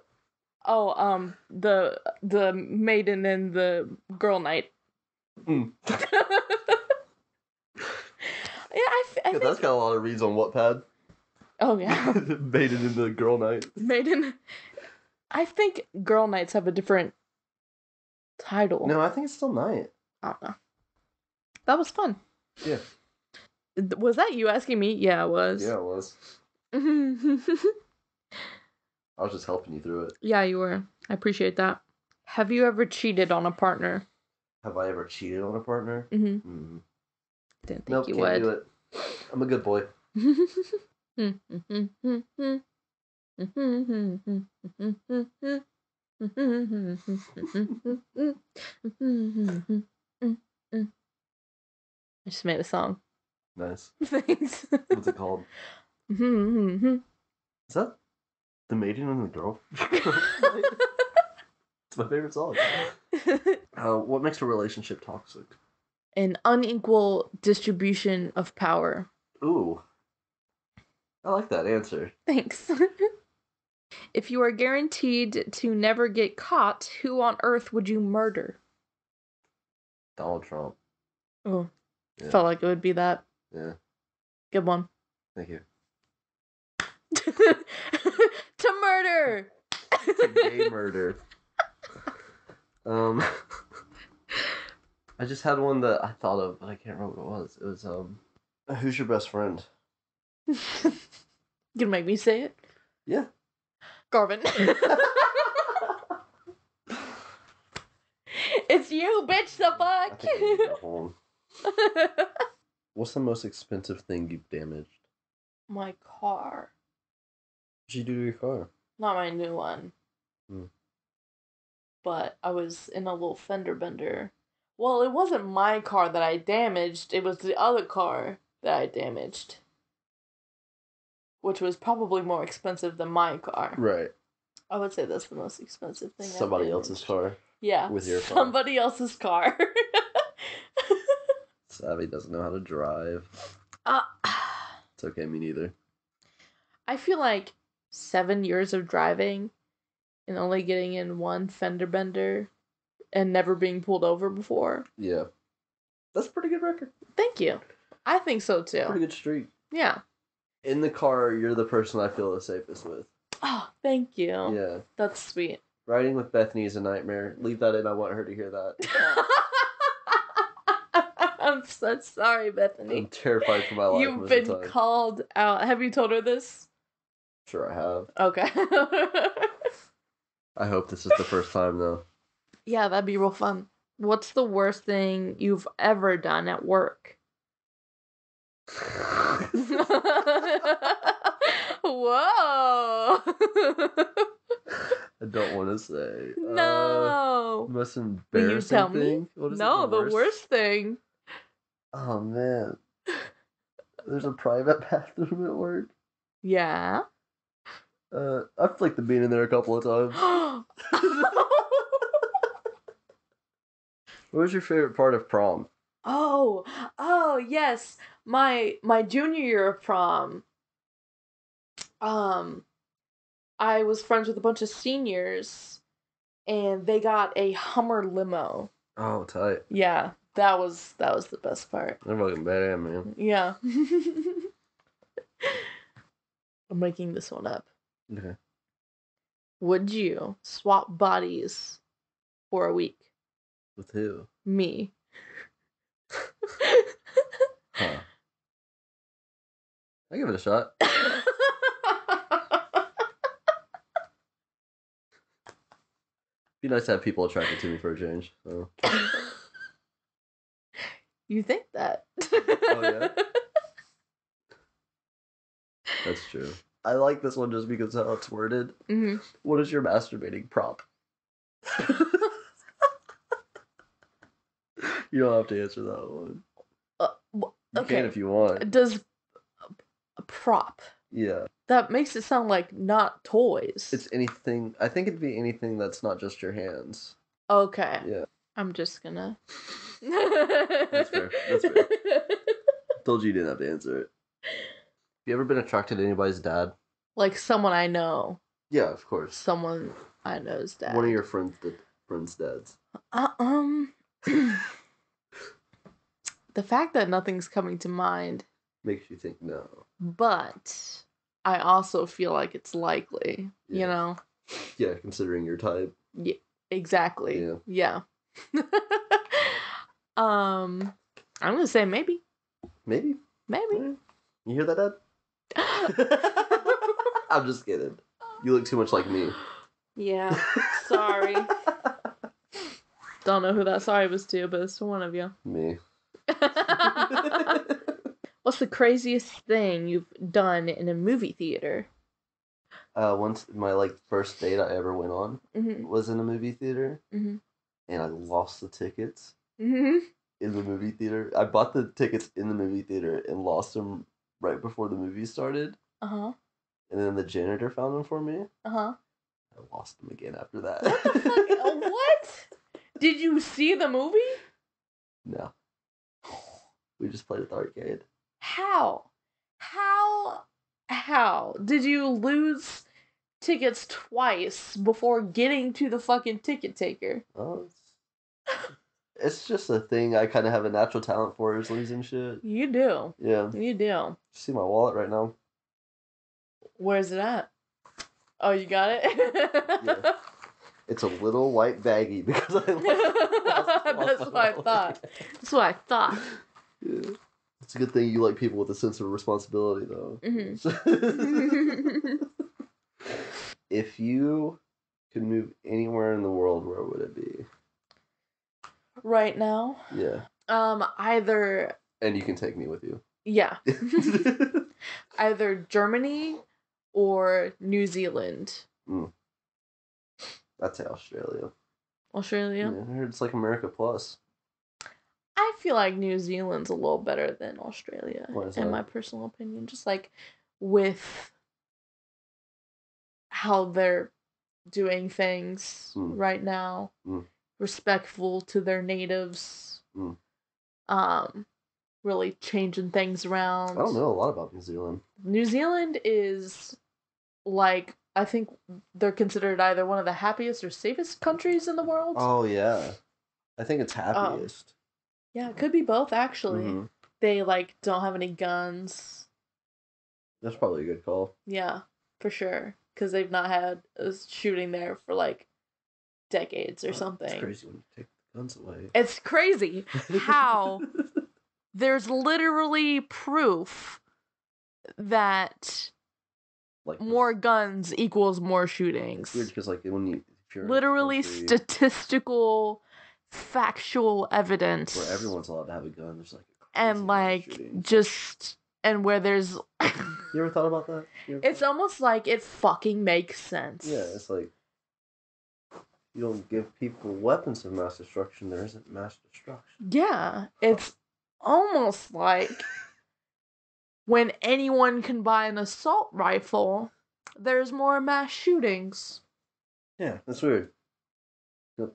Oh, um, the the maiden and the girl knight. Mm. <laughs> Yeah, I, f- I Yeah, think. that's got a lot of reads on Wattpad. Oh yeah, <laughs> maiden and the Girl knight. maiden. I think girl knights have a different title. No, I think it's still knight. I don't know. That was fun. Yeah. Was that you asking me? Yeah, it was. Yeah, it was. <laughs> I was just helping you through it. yeah, you were. I appreciate that. Have you ever cheated on a partner? Have I ever cheated on a partner? Mm-hmm. Mm. Didn't think Nope, you can't do would. it. I'm a good boy. <laughs> I just made a song. Nice. <laughs> Thanks. What's it called? <laughs> Is that the maiden and the girl? <laughs> it's my favorite song. <laughs> Uh, what makes a relationship toxic? An unequal distribution of power. Ooh, I like that answer. Thanks. <laughs> if you are guaranteed to never get caught, who on earth would you murder? Donald Trump. Oh, Yeah. felt like it would be that. Yeah, Good one. thank you. To murder. to gay murder. <laughs> Um, I just had one that I thought of, but I can't remember what it was. It was um, who's your best friend? <laughs> You gonna make me say it? Yeah. Garvin. <laughs> it's you, bitch. The fuck. think I need to go home. What's the most expensive thing you've damaged? my car, You do to your car? not my new one. Hmm. But I was in a little fender bender. Well, it wasn't my car that I damaged. It was the other car that I damaged. Which was probably more expensive than my car. Right. I would say that's the most expensive thing. Somebody else's car. Yeah. with your car. Somebody else's car. <laughs> Savvy doesn't know how to drive. uh, It's okay, me neither. I feel like seven years of driving and only getting in one fender bender and never being pulled over before. Yeah. That's a pretty good record. Thank you. I think so too. Pretty good streak. Yeah. In the car, you're the person I feel the safest with. Oh, thank you. Yeah. That's sweet. Riding with Bethany is a nightmare. Leave that in. I want her to hear that. <laughs> I'm so sorry, Bethany. I'm terrified for my life. You've been called out. Have you told her this? Sure, I have. Okay. <laughs> I hope this is the first time though. yeah, that'd be real fun. What's the worst thing you've ever done at work? <laughs> Whoa. I don't want to say. Uh, no. most Will you embarrassing tell me? thing. It, no, the worst thing. Oh man. <laughs> There's a private bathroom at work. Yeah. Uh, I've flicked the bean in there a couple of times. <gasps> <laughs> What was your favorite part of prom? oh, oh yes. My my junior year of prom. Um I was friends with a bunch of seniors and they got a Hummer limo. Oh, tight. Yeah, that was that was the best part. They're fucking bad, man. Yeah. <laughs> I'm making this one up. Okay. Would you swap bodies for a week? With who? Me. Huh. I give it a shot. Be nice to have people attracted to me for a change. So. you think that? Oh, yeah? <laughs> That's true. I like this one just because how it's worded. hmm What is your masturbating prop? <laughs> you don't have to answer that one. Uh, You okay. can if you want. Does a prop Yeah. that makes it sound like not toys? It's anything. I think it'd be anything that's not just your hands. okay. Yeah. I'm just gonna. That's fair. That's fair. <laughs> Told you you didn't have to answer it. You ever been attracted to anybody's dad? Like someone I know, Yeah, of course. someone I know's dad. One of your friends' dad, friends' dads. Uh, um. <clears throat> the fact that nothing's coming to mind, Makes you think no. but I also feel like it's likely. You know. Yeah, considering your type. Yeah, Exactly. Yeah. Yeah. <laughs> um, I'm gonna say maybe, Maybe. maybe. You hear that, Dad? <laughs> I'm just kidding. You look too much like me. yeah. <laughs> Sorry. Don't know who that sorry was to, but it's to one of you. me. <laughs> What's the craziest thing you've done in a movie theater? uh, once my like first date I ever went on Mm-hmm. was in a movie theater, Mhm. and I lost the tickets Mm-hmm. in the movie theater. I bought the tickets in the movie theater and lost them right before the movie started, Uh huh. and then the janitor found them for me. Uh huh. I lost them again after that. What the fuck? <laughs> What? Did you see the movie? No. We just played at the arcade. How? How? How? Did you lose tickets twice before getting to the fucking ticket taker? Oh, it's, <laughs> it's just a thing I kind of have a natural talent for is losing shit. You do. Yeah. You do. See my wallet right now. Where's it at? Oh, you got it? Yeah. It's a little white baggie <laughs> because I lost, <laughs> lost That's what I thought. That's what I thought. Yeah. It's a good thing you like people with a sense of responsibility, though. Mm-hmm. <laughs> if you could move anywhere in the world, where would it be? Right now, Yeah. um, either And you can take me with you. yeah, <laughs> <laughs> either Germany or New Zealand. I'd say Australia. Australia. Yeah, I heard it's like America Plus. I feel like New Zealand's a little better than Australia, in that? my personal opinion. Just like with how they're doing things Mm. right now, Mm. Respectful to their natives, Mm. um, really changing things around. I don't know a lot about New Zealand. New Zealand is like I think they're considered either one of the happiest or safest countries in the world. Oh yeah, I think it's happiest. Yeah, it could be both actually. Mhm. They like don't have any guns. That's probably a good call. Yeah, for sure. Because they've not had a shooting there for like decades or oh, something. It's crazy when you take the guns away. It's crazy how <laughs> there's literally proof that like more guns equals more It's shootings. weird because like when you if you're Literally country statistical, factual evidence. where everyone's allowed to have a gun, there's like a crazy and like just and where there's You ever thought about that? It's thought- almost like it fucking makes sense. yeah, it's like you don't give people weapons of mass destruction. There isn't mass destruction. Yeah, it's almost like <laughs> when anyone can buy an assault rifle, there's more mass shootings. Yeah, that's weird.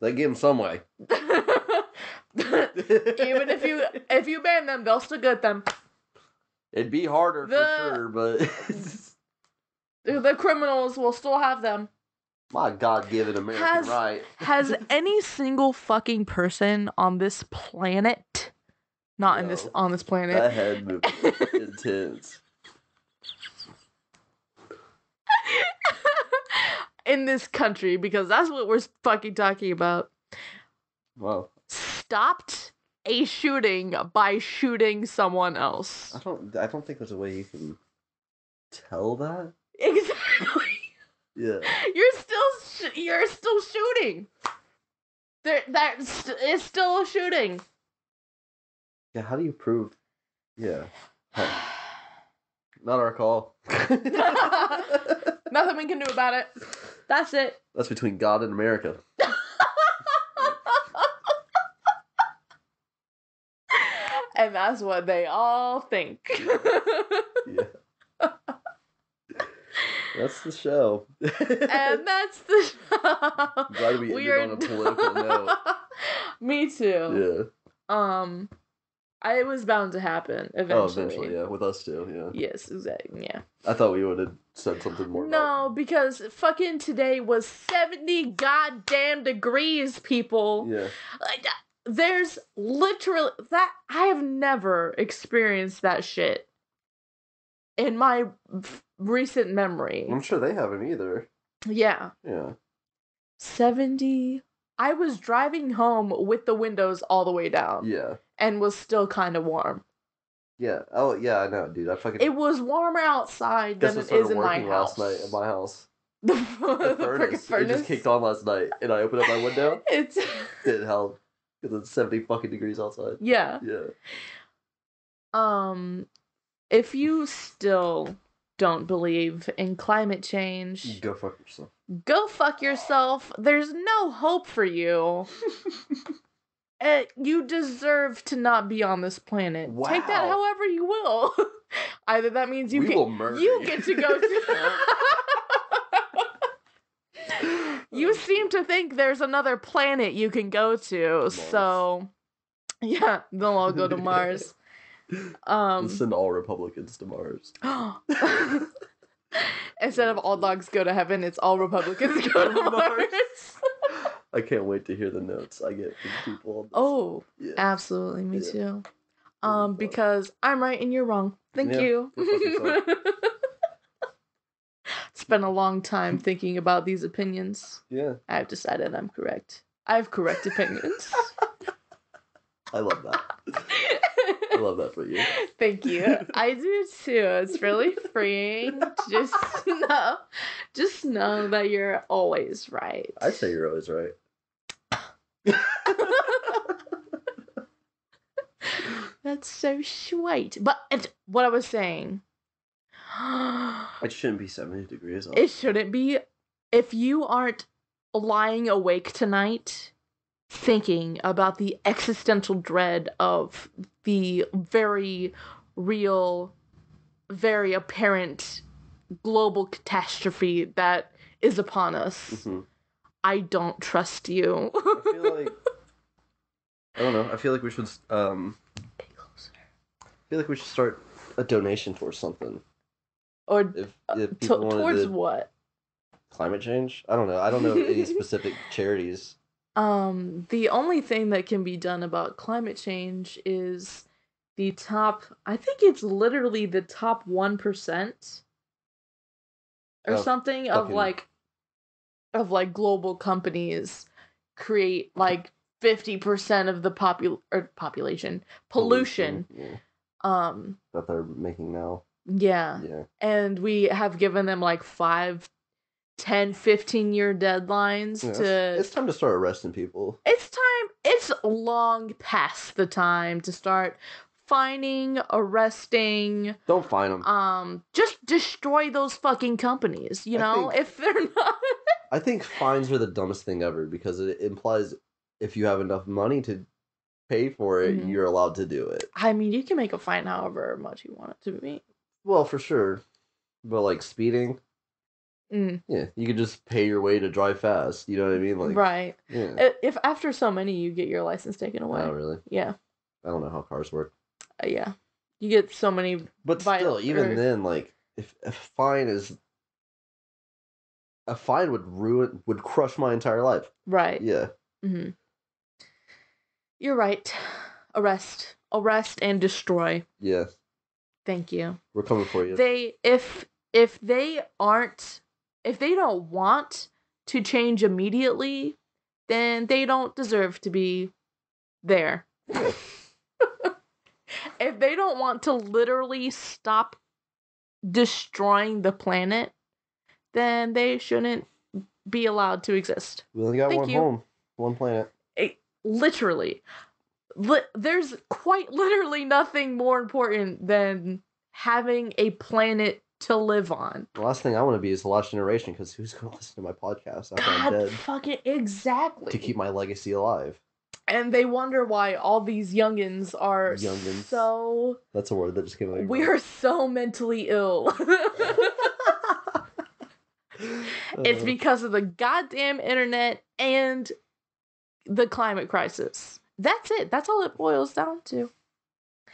They give them some way. <laughs> Even if you if you ban them, they'll still get them. it'd be harder The- for sure, but <laughs> The criminals will still have them. My God-given American Has- right. <laughs> Has any single fucking person on this planet, not in this on this that planet, head movement intense. <laughs> in this country, because that's what we're fucking talking about, Wow. stopped a shooting by shooting someone else. I don't. I don't think there's a way you can tell that. <laughs> Exactly. Yeah. <laughs> You're still sh- you're still shooting. There that st- is still shooting. Yeah. How do you prove? Yeah. <sighs> Not our call. <laughs> Nothing we can do about it. That's it. That's between God and America. <laughs> and that's what they all think. Yeah. That's the show. and <laughs> that's the show. I'm Glad we ended on a political <laughs> note. Me too. yeah. Um, I, it was bound to happen eventually. Oh, eventually, yeah. With us too, yeah. Yes, exactly. Yeah. I thought we would have said something more. No, because fucking today was seventy goddamn degrees, people. Yeah. Like, there's literally that I have never experienced that shit in my f- recent memory. I'm sure they haven't either. Yeah. Yeah. 70 I was driving home with the windows all the way down Yeah. and was still kind of warm. Yeah. Oh, yeah. I know, dude. I fucking. It was warmer outside than it is in my house. last night at my house. <laughs> the, The <laughs> furnace. It just kicked on last night, and I opened up my window. <laughs> It's It help because it's 70 fucking degrees outside. yeah. Yeah. Um, if you still don't believe in climate change, Go fuck yourself. go fuck yourself. There's no hope for you. Uh, <laughs> you deserve to not be on this planet. Take that however you will. <laughs> Either that means you we get you get to go to. <laughs> you seem to think there's another planet you can go to, so yeah, they'll all go to Mars. Um, Send all Republicans to Mars. <gasps> instead of all dogs go to heaven, it's all Republicans go to Mars. <laughs> I can't wait to hear the notes I get from people. Oh, yeah. absolutely, me Yeah. too. Um, because I'm right and you're wrong. Thank Yeah, you. go fuck yourself. Spent a long time thinking about these opinions. Yeah, I've decided I'm correct. I have correct opinions. <laughs> I love that. I love that for you. <laughs> Thank you. I do too. It's really freeing. Just <laughs> know, just know that you're always right. I say you're always right. <laughs> That's so sweet. But and what I was saying, <gasps> It shouldn't be 70 degrees. it shouldn't be. If you aren't lying awake tonight, thinking about the existential dread of the very real, very apparent global catastrophe that is upon us, Mhm. I don't trust you. I feel <laughs> like I don't know. I feel like we should um. Get closer. I feel like we should start a donation towards something. Or If Uh, if to- people wanted towards to, what? climate change? I don't know. I don't know any <laughs> specific charities. Um, the only thing that can be done about climate change is the top. I think it's literally the top one percent or Of something of like of like global companies create like fifty percent of the popul or population pollution. yeah, Um, that they're making now. yeah, Yeah. and we have given them like five, 10, 15 year deadlines Yeah, to it's, time to start arresting people. it's time it's long past the time to start fining arresting Don't fine them. um just destroy those fucking companies you know think- if they're <laughs> not I think fines are the dumbest thing ever because it implies if you have enough money to pay for it, Mhm. you're allowed to do it. i mean you can make a fine however much you want it to be Well, for sure. But like speeding, Mm, yeah, you could just pay your way to drive fast. You know what I mean? Like, right Yeah. If after so many you get your license taken away Oh, really? yeah I don't know how cars work. uh, yeah you get so many But still, even or- then, like, if a fine is a fine would ruin would crush my entire life. right Yeah. hmm you're right arrest arrest and destroy Yes. thank you We're coming for you. they if if they aren't if they don't want to change immediately then they don't deserve to be there <laughs> if they don't want to literally stop destroying the planet then they shouldn't be allowed to exist we only got Thank one you. home, one planet. it, literally li- there's quite literally nothing more important than having a planet to live on The last thing I want to be is the last generation because who's going <laughs> to listen to my podcast after I'm god dead fucking exactly to keep my legacy alive? and they wonder why all these youngins are Youngins. so That's a word that just came out. we are so mentally ill <laughs> it's Uh, because of the goddamn internet and the climate crisis that's it that's all it boils down to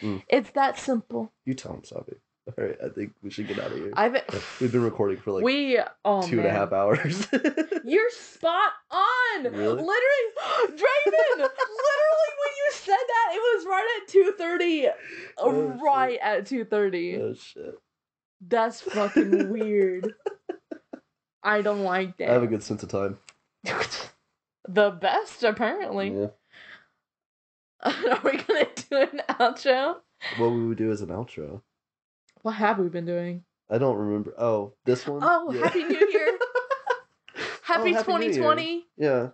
Mm. it's that simple you tell him, Savvy. All right, I think we should get out of here. i've <sighs> We've been recording for like we oh two and a half hours. <laughs> You're spot on. Really? Literally, <gasps> Draven. literally, when you said that, it was right at two thirty. Oh, shit. right at two thirty. oh shit! That's fucking weird. <laughs> I don't like that. I have a good sense of time. <laughs> the best, apparently. Yeah. Are we gonna do an outro? What would we do as an outro? What have we been doing? I don't remember. Oh, this one. Oh, Yeah. Happy New Year! <laughs> Happy, Oh, Happy New Year. 2020! Yeah,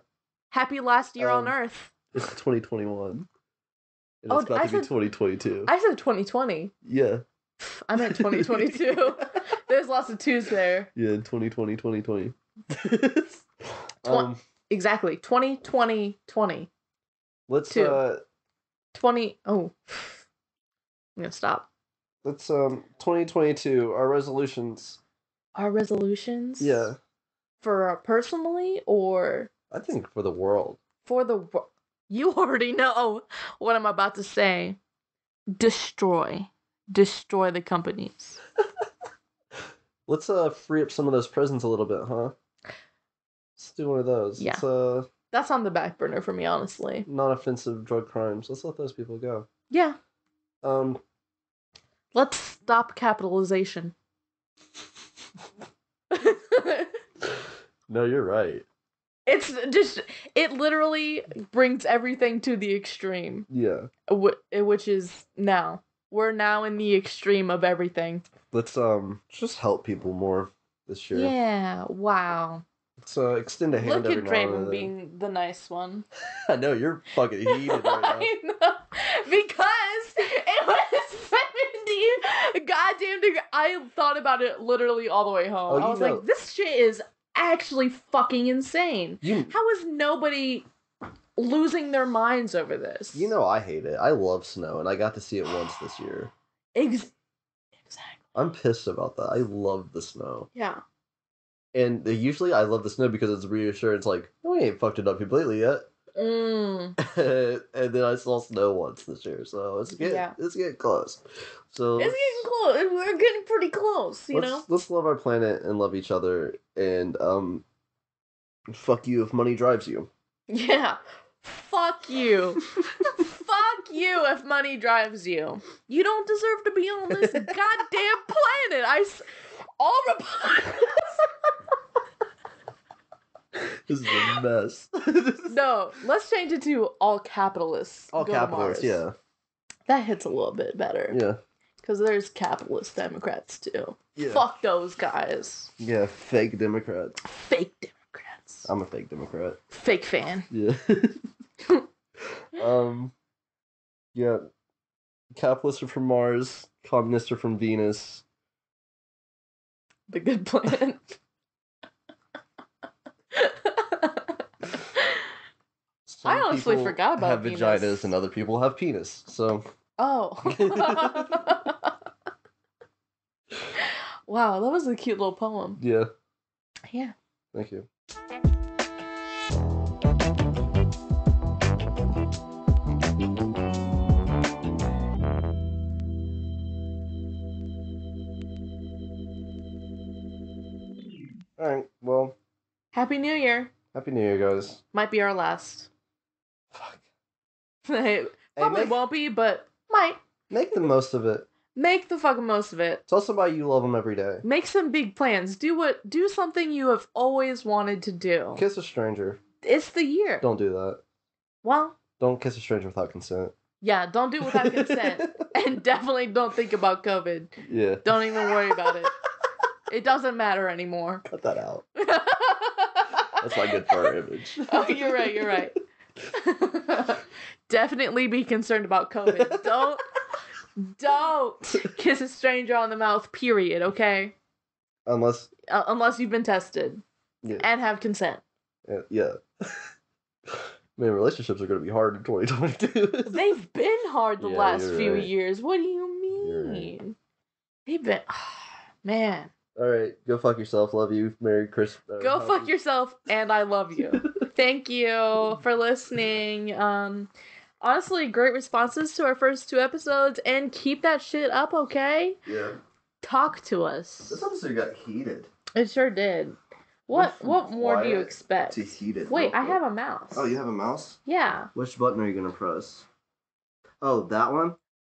Happy last year on Um, Earth. it's 2021. And Oh, it's about I to be said- 2022. I said 2020. Yeah. I meant 2022. <laughs> There's lots of twos there. yeah, 2020, 2020. <laughs> Twen- um, Exactly. 2020 20. let's two. uh 20 oh. I'm going to stop. Let's um 2022 our resolutions. Our resolutions? Yeah, For uh, personally or I think for the world. for the world. You <laughs> already know what I'm about to say. Destroy. Destroy the companies. <laughs> Let's uh free up some of those prisons a little bit, huh? Let's do one of those. Yeah. Uh That's on the back burner for me, honestly. non-offensive drug crimes. Let's let those people go. Yeah. Um, Let's stop capitalization. no, you're right. it's just, it literally brings everything to the extreme. Yeah. wh- which is now. We're now in the extreme of everything. Let's um just help people more this year. Yeah, wow. Let's uh extend a hand Look every at now and Draven being the nice one. <laughs> I know you're fucking heated right <laughs> now. I know. Because it was 70 <laughs> goddamn degree. I thought about it literally all the way home. Oh, I was know- like, this shit is actually fucking insane. You How is nobody losing their minds over this? you know I hate it. I love snow, and I got to see it once this year. <gasps> Ex- exactly. I'm pissed about that. I love the snow, Yeah. and usually I love the snow because it's reassurance. Like, oh, we ain't fucked it up completely yet. Mm. <laughs> and then I saw snow once this year, so it's getting Yeah. it's getting close. So It's getting close. We're getting pretty close, you let's, know? let's love our planet and love each other, and um, fuck you if money drives you. Yeah. Fuck you. <laughs> Fuck you if money drives you. You don't deserve to be on this <laughs> goddamn planet. I s- all Republicans. <laughs> This is a mess. <laughs> no, let's change it to all capitalists. All capitalists, yeah, That hits a little bit better. yeah, Because there's capitalist Democrats too. yeah. Fuck those guys. Yeah, fake Democrats. Fake Democrats. I'm a fake Democrat. Fake fan. Yeah. <laughs> um. Yeah. Capitalists are from Mars. Communists are from Venus. The good plan. Some I honestly people forgot about have Venus. vaginas and other people have penis. So Oh. <laughs> <laughs> wow, that was a cute little poem. yeah, Yeah. thank you. All right. Well, Happy New Year. happy New Year, guys. Might be our last. <laughs> Hey, Probably make, won't be, but might. make the most of it. Make the fucking most of it. Tell somebody you love them every day. Make some big plans. Do what do something you have always wanted to do. Kiss a stranger. It's the year. Don't do that. Well, Don't kiss a stranger without consent. yeah, don't do it without consent. <laughs> and definitely don't think about COVID. yeah. Don't even worry about it. <laughs> It doesn't matter anymore. Cut that out. That's not good for our image. oh, you're right, you're right. <laughs> Definitely be concerned about COVID. Don't don't kiss a stranger on the mouth, period, okay? Unless, Uh, unless you've been tested yeah, and have consent. uh, yeah. <laughs> Man, relationships are going to be hard in 2022. <laughs> They've been hard the Yeah, last few right. years. What do you You're right. mean? They've been Oh, <sighs> man. All right, go fuck yourself. Love you. Merry Christmas. Go fuck yourself and I love you. Thank you for listening. Um honestly, great responses to our first two episodes and keep that shit up, okay? Yeah. Talk to us. This episode got heated. It sure did. What what more do you expect? heated. Wait, I have a mouse. Oh, you have a mouse? Yeah. Which button are you going to press? Oh, that one?